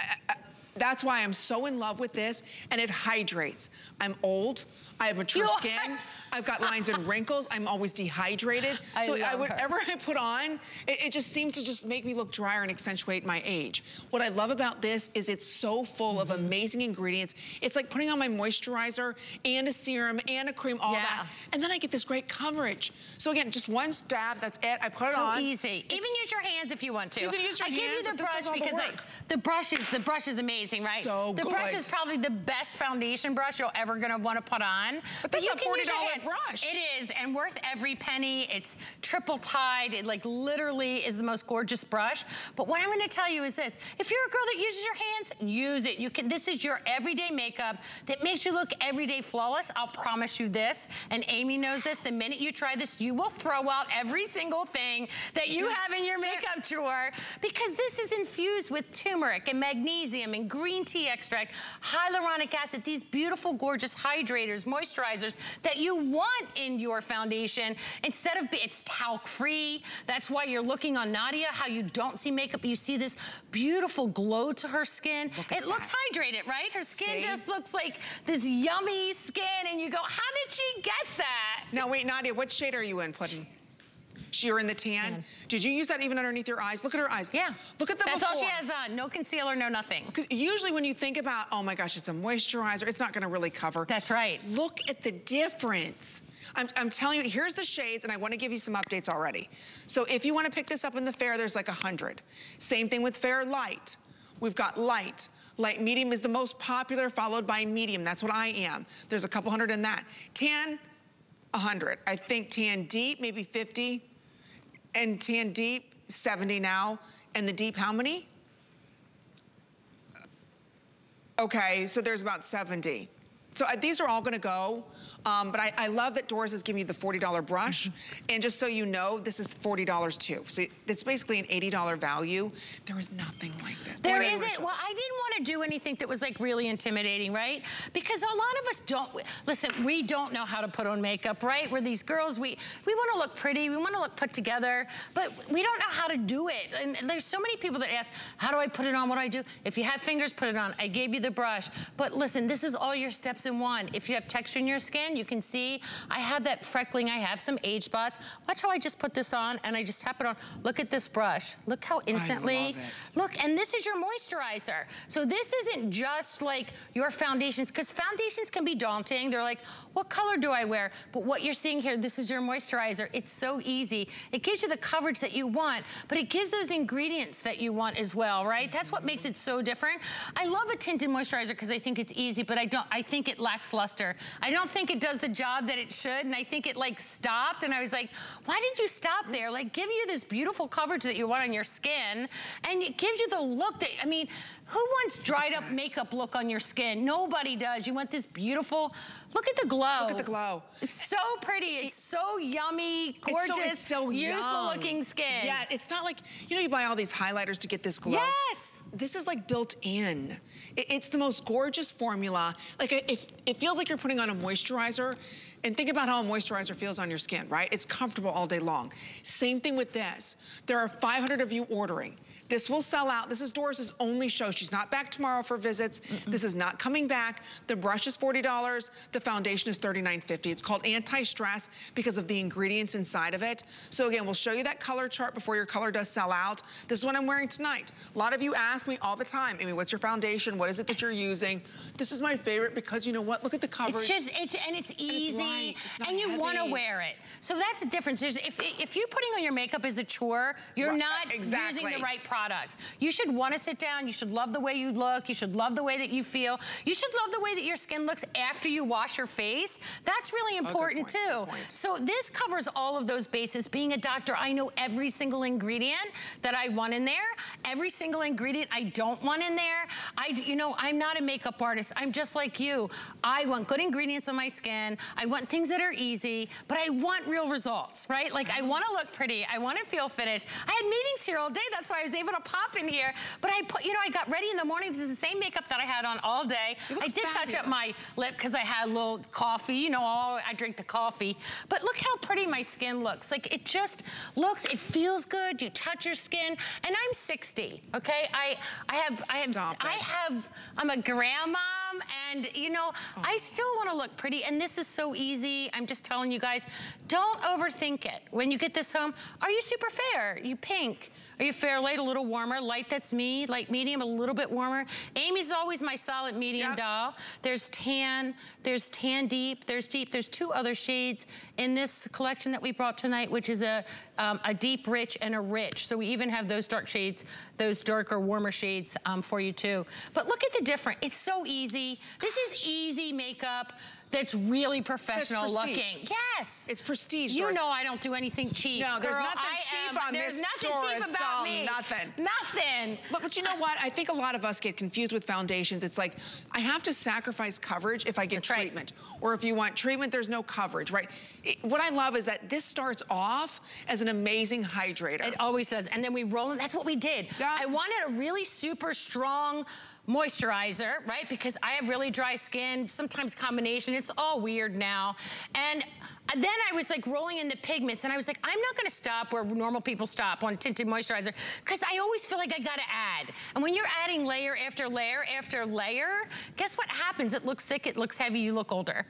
Speaker 2: I, I, that's why I'm so in love with this, and it hydrates. I'm old, I have mature you skin. Are. I've got lines and wrinkles. I'm always dehydrated. I so I, whatever her. I put on, it, it, just seems to just make me look drier and accentuate my age. What I love about this is it's so full mm -hmm. of mm-hmm. amazing ingredients. It's like putting on my moisturizer and a serum and a cream, all yeah. that. And then I get this great coverage. So again, just one stab, that's it. I put
Speaker 11: so
Speaker 2: it on.
Speaker 11: So easy. It's, Even use your hands if you want to.
Speaker 2: You can use your
Speaker 11: I
Speaker 2: hands.
Speaker 11: I give you the brush because
Speaker 2: the,
Speaker 11: I, the brush is the brush is amazing, right?
Speaker 2: So
Speaker 11: the
Speaker 2: good.
Speaker 11: brush is probably the best foundation brush you're ever gonna want to put on.
Speaker 2: But that's but a $40 brush.
Speaker 11: It is is and worth every penny. It's triple tied. It like literally is the most gorgeous brush. But what I'm gonna tell you is this. If you're a girl that uses your hands, use it. You can. This is your everyday makeup that makes you look everyday flawless. I'll promise you this. And Amy knows this. The minute you try this, you will throw out every single thing that you have in your makeup drawer because this is infused with turmeric and magnesium and green tea extract, hyaluronic acid, these beautiful, gorgeous hydrators, moisturizers that you want in your foundation. Instead of, it's talc free. That's why you're looking on Nadia, how you don't see makeup. You see this beautiful glow to her skin. Look it looks hydrated, right? Her skin see? just looks like this yummy skin and you go, how did she get that?
Speaker 2: Now wait, Nadia, what shade are you in, Pudding? You're in the tan. tan. Did you use that even underneath your eyes? Look at her eyes.
Speaker 11: Yeah.
Speaker 2: Look at the
Speaker 11: That's
Speaker 2: before.
Speaker 11: all she has on. No concealer, no nothing.
Speaker 2: Because usually when you think about, oh my gosh, it's a moisturizer, it's not gonna really cover.
Speaker 11: That's right.
Speaker 2: Look at the difference. I'm, I'm telling you, here's the shades, and I wanna give you some updates already. So if you wanna pick this up in the Fair, there's like a 100. Same thing with Fair Light. We've got Light. Light medium is the most popular, followed by medium. That's what I am. There's a couple hundred in that. Tan, 100. I think tan deep, maybe 50. And tan deep, 70 now. And the deep, how many? Okay, so there's about 70. So uh, these are all gonna go. Um, but I, I, love that Doris is giving you the $40 brush. Mm -hmm. And just so you know, this is $40 too. So it's basically an $80 value. There is nothing like this.
Speaker 11: There isn't. Well, I didn't want to do anything that was like really intimidating, right? Because a lot of us don't, listen, we don't know how to put on makeup, right? We're these girls, we, we want to look pretty, we want to look put together, but we don't know how to do it. And there's so many people that ask, how do I put it on? What do I do? If you have fingers, put it on. I gave you the brush. But listen, this is all your steps in one. If you have texture in your skin, you can see I have that freckling, I have some age spots. Watch how I just put this on and I just tap it on. Look at this brush. Look how instantly, look, and this is your moisturizer. So this isn't just like your foundations, because foundations can be daunting. They're like, what color do I wear? But what you're seeing here, this is your moisturizer. It's so easy. It gives you the coverage that you want, but it gives those ingredients that you want as well, right? That's what makes it so different. I love a tinted moisturizer because I think it's easy, but I don't, I think it lacks luster. I don't think it does the job that it should. And I think it like stopped. And I was like, why did you stop there? Like give you this beautiful coverage that you want on your skin. And it gives you the look that, I mean, who wants dried up makeup look on your skin? Nobody does. You want this beautiful, look at the glow.
Speaker 2: Look at the glow.
Speaker 11: It's so pretty. It's so yummy, gorgeous,
Speaker 2: it's so, so
Speaker 11: youthful looking skin.
Speaker 2: Yeah, it's not like, you know you buy all these highlighters to get this glow?
Speaker 11: Yes!
Speaker 2: This is like built in. it's the most gorgeous formula. Like if it feels like you're putting on a moisturizer, and think about how a moisturizer feels on your skin, right? It's comfortable all day long. Same thing with this. There are 500 of you ordering. This will sell out. This is Doris's only show. She's not back tomorrow for visits. Mm -mm. This is not coming back. The brush is $40. The foundation is $39.50. It's called anti-stress because of the ingredients inside of it. So again, we'll show you that color chart before your color does sell out. This is what I'm wearing tonight. A lot of you ask me all the time, I mean, what's your foundation? What is it that you're using? This is my favorite because you know what? Look at the coverage.
Speaker 11: It's just, it's, and it's easy.
Speaker 2: It's
Speaker 11: and you want to wear it. So that's a difference. There's, if, if you putting on your makeup is a chore, you're
Speaker 2: Right,
Speaker 11: not using the right products. You should want to sit down. You should love the way you look. You should love the way that you feel. You should love the way that your skin looks after you wash your face. That's really important
Speaker 2: point, good
Speaker 11: too. So this covers all of those bases. Being a doctor, I know every single ingredient that I want in there. Every single ingredient I don't want in there. I, you know, I'm not a makeup artist. I'm just like you. I want good ingredients on my skin. I want things that are easy, but I want real results, right? Like I want to look pretty. I want to feel finished. I had meetings here all day. That's why I was able to pop in here. But I put, you know, I got ready in the morning. This is the same makeup that I had on all day. I did touch up my lip because I had a little coffee. You know, all, I drink the coffee. But look how pretty my skin looks. Like it just looks, it feels good. You touch your skin. And I'm 60, okay? I, I have, I have,
Speaker 2: Stop
Speaker 11: I
Speaker 2: it.
Speaker 11: have, I'm a grandma and you know, oh. I still want to look pretty and this is so easy. I'm just telling you guys, don't overthink it. When you get this home, are you super fair? You pink? Are you fair light, a little warmer? Light, that's me. Light medium, a little bit warmer. Amy's always my solid medium
Speaker 2: Yep.
Speaker 11: doll. There's tan, there's tan deep, there's deep. There's two other shades in this collection that we brought tonight, which is a, um, a deep rich and a rich. So we even have those dark shades, those darker, warmer shades um, for you too. But look at the difference. It's so easy. This is easy makeup that's really professional
Speaker 2: prestige.
Speaker 11: looking. Yes.
Speaker 2: It's prestige,
Speaker 11: You
Speaker 2: Doris.
Speaker 11: know I don't do anything cheap.
Speaker 2: No, there's
Speaker 11: Girl,
Speaker 2: nothing
Speaker 11: I
Speaker 2: cheap
Speaker 11: am-
Speaker 2: on
Speaker 11: There's
Speaker 2: Miss
Speaker 11: nothing
Speaker 2: Doris
Speaker 11: cheap about
Speaker 2: doll,
Speaker 11: me.
Speaker 2: nothing.
Speaker 11: Nothing.
Speaker 2: Look, but you know what? I think a lot of us get confused with foundations. It's like, I have to sacrifice coverage if I get
Speaker 11: That's right.
Speaker 2: treatment. Or if you want treatment, there's no coverage, right? It- what I love is that this starts off as an amazing hydrator.
Speaker 11: It always does. And then we roll it. That's what we did.
Speaker 2: Yeah.
Speaker 11: I wanted a really super strong moisturizer, right? Because I have really dry skin, sometimes combination. It's all weird now. And then I was like rolling in the pigments and I was like, I'm not gonna stop where normal people stop on tinted moisturizer because I always feel like I gotta add. And when you're adding layer after layer after layer, guess what happens? It looks thick, it looks heavy, you look older.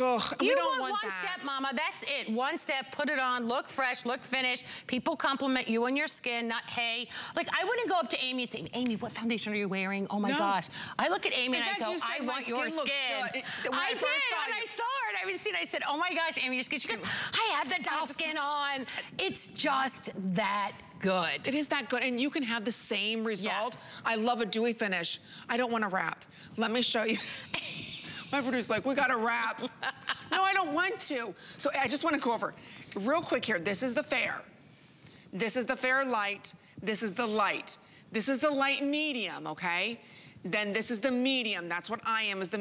Speaker 2: Ugh,
Speaker 11: You
Speaker 2: don't
Speaker 11: want,
Speaker 2: want
Speaker 11: one
Speaker 2: that.
Speaker 11: step, mama. That's it. One step, put it on, look fresh, look finished. People compliment you on your skin, not hey. Like, I wouldn't go up to Amy and say, Amy, what foundation are you wearing? Oh my
Speaker 2: No.
Speaker 11: gosh. I look at Amy
Speaker 2: In
Speaker 11: and I go, I want your
Speaker 2: skin looks
Speaker 11: skin.
Speaker 2: good." It- when
Speaker 11: I
Speaker 2: I
Speaker 11: did, when I saw and I haven't seen I said, oh my gosh, Amy, your skin. She goes, I have the doll skin on. It's just that good.
Speaker 2: It is that good, and you can have the same result. I love a dewy finish. I don't want to wrap. Let me show you. My producer's like, we got to wrap. no, I don't want to. So I just want to go over real quick here. This is the fair. This is the fair light. This is the light. This is the light medium, okay? Then this is the medium. That's what I am, is the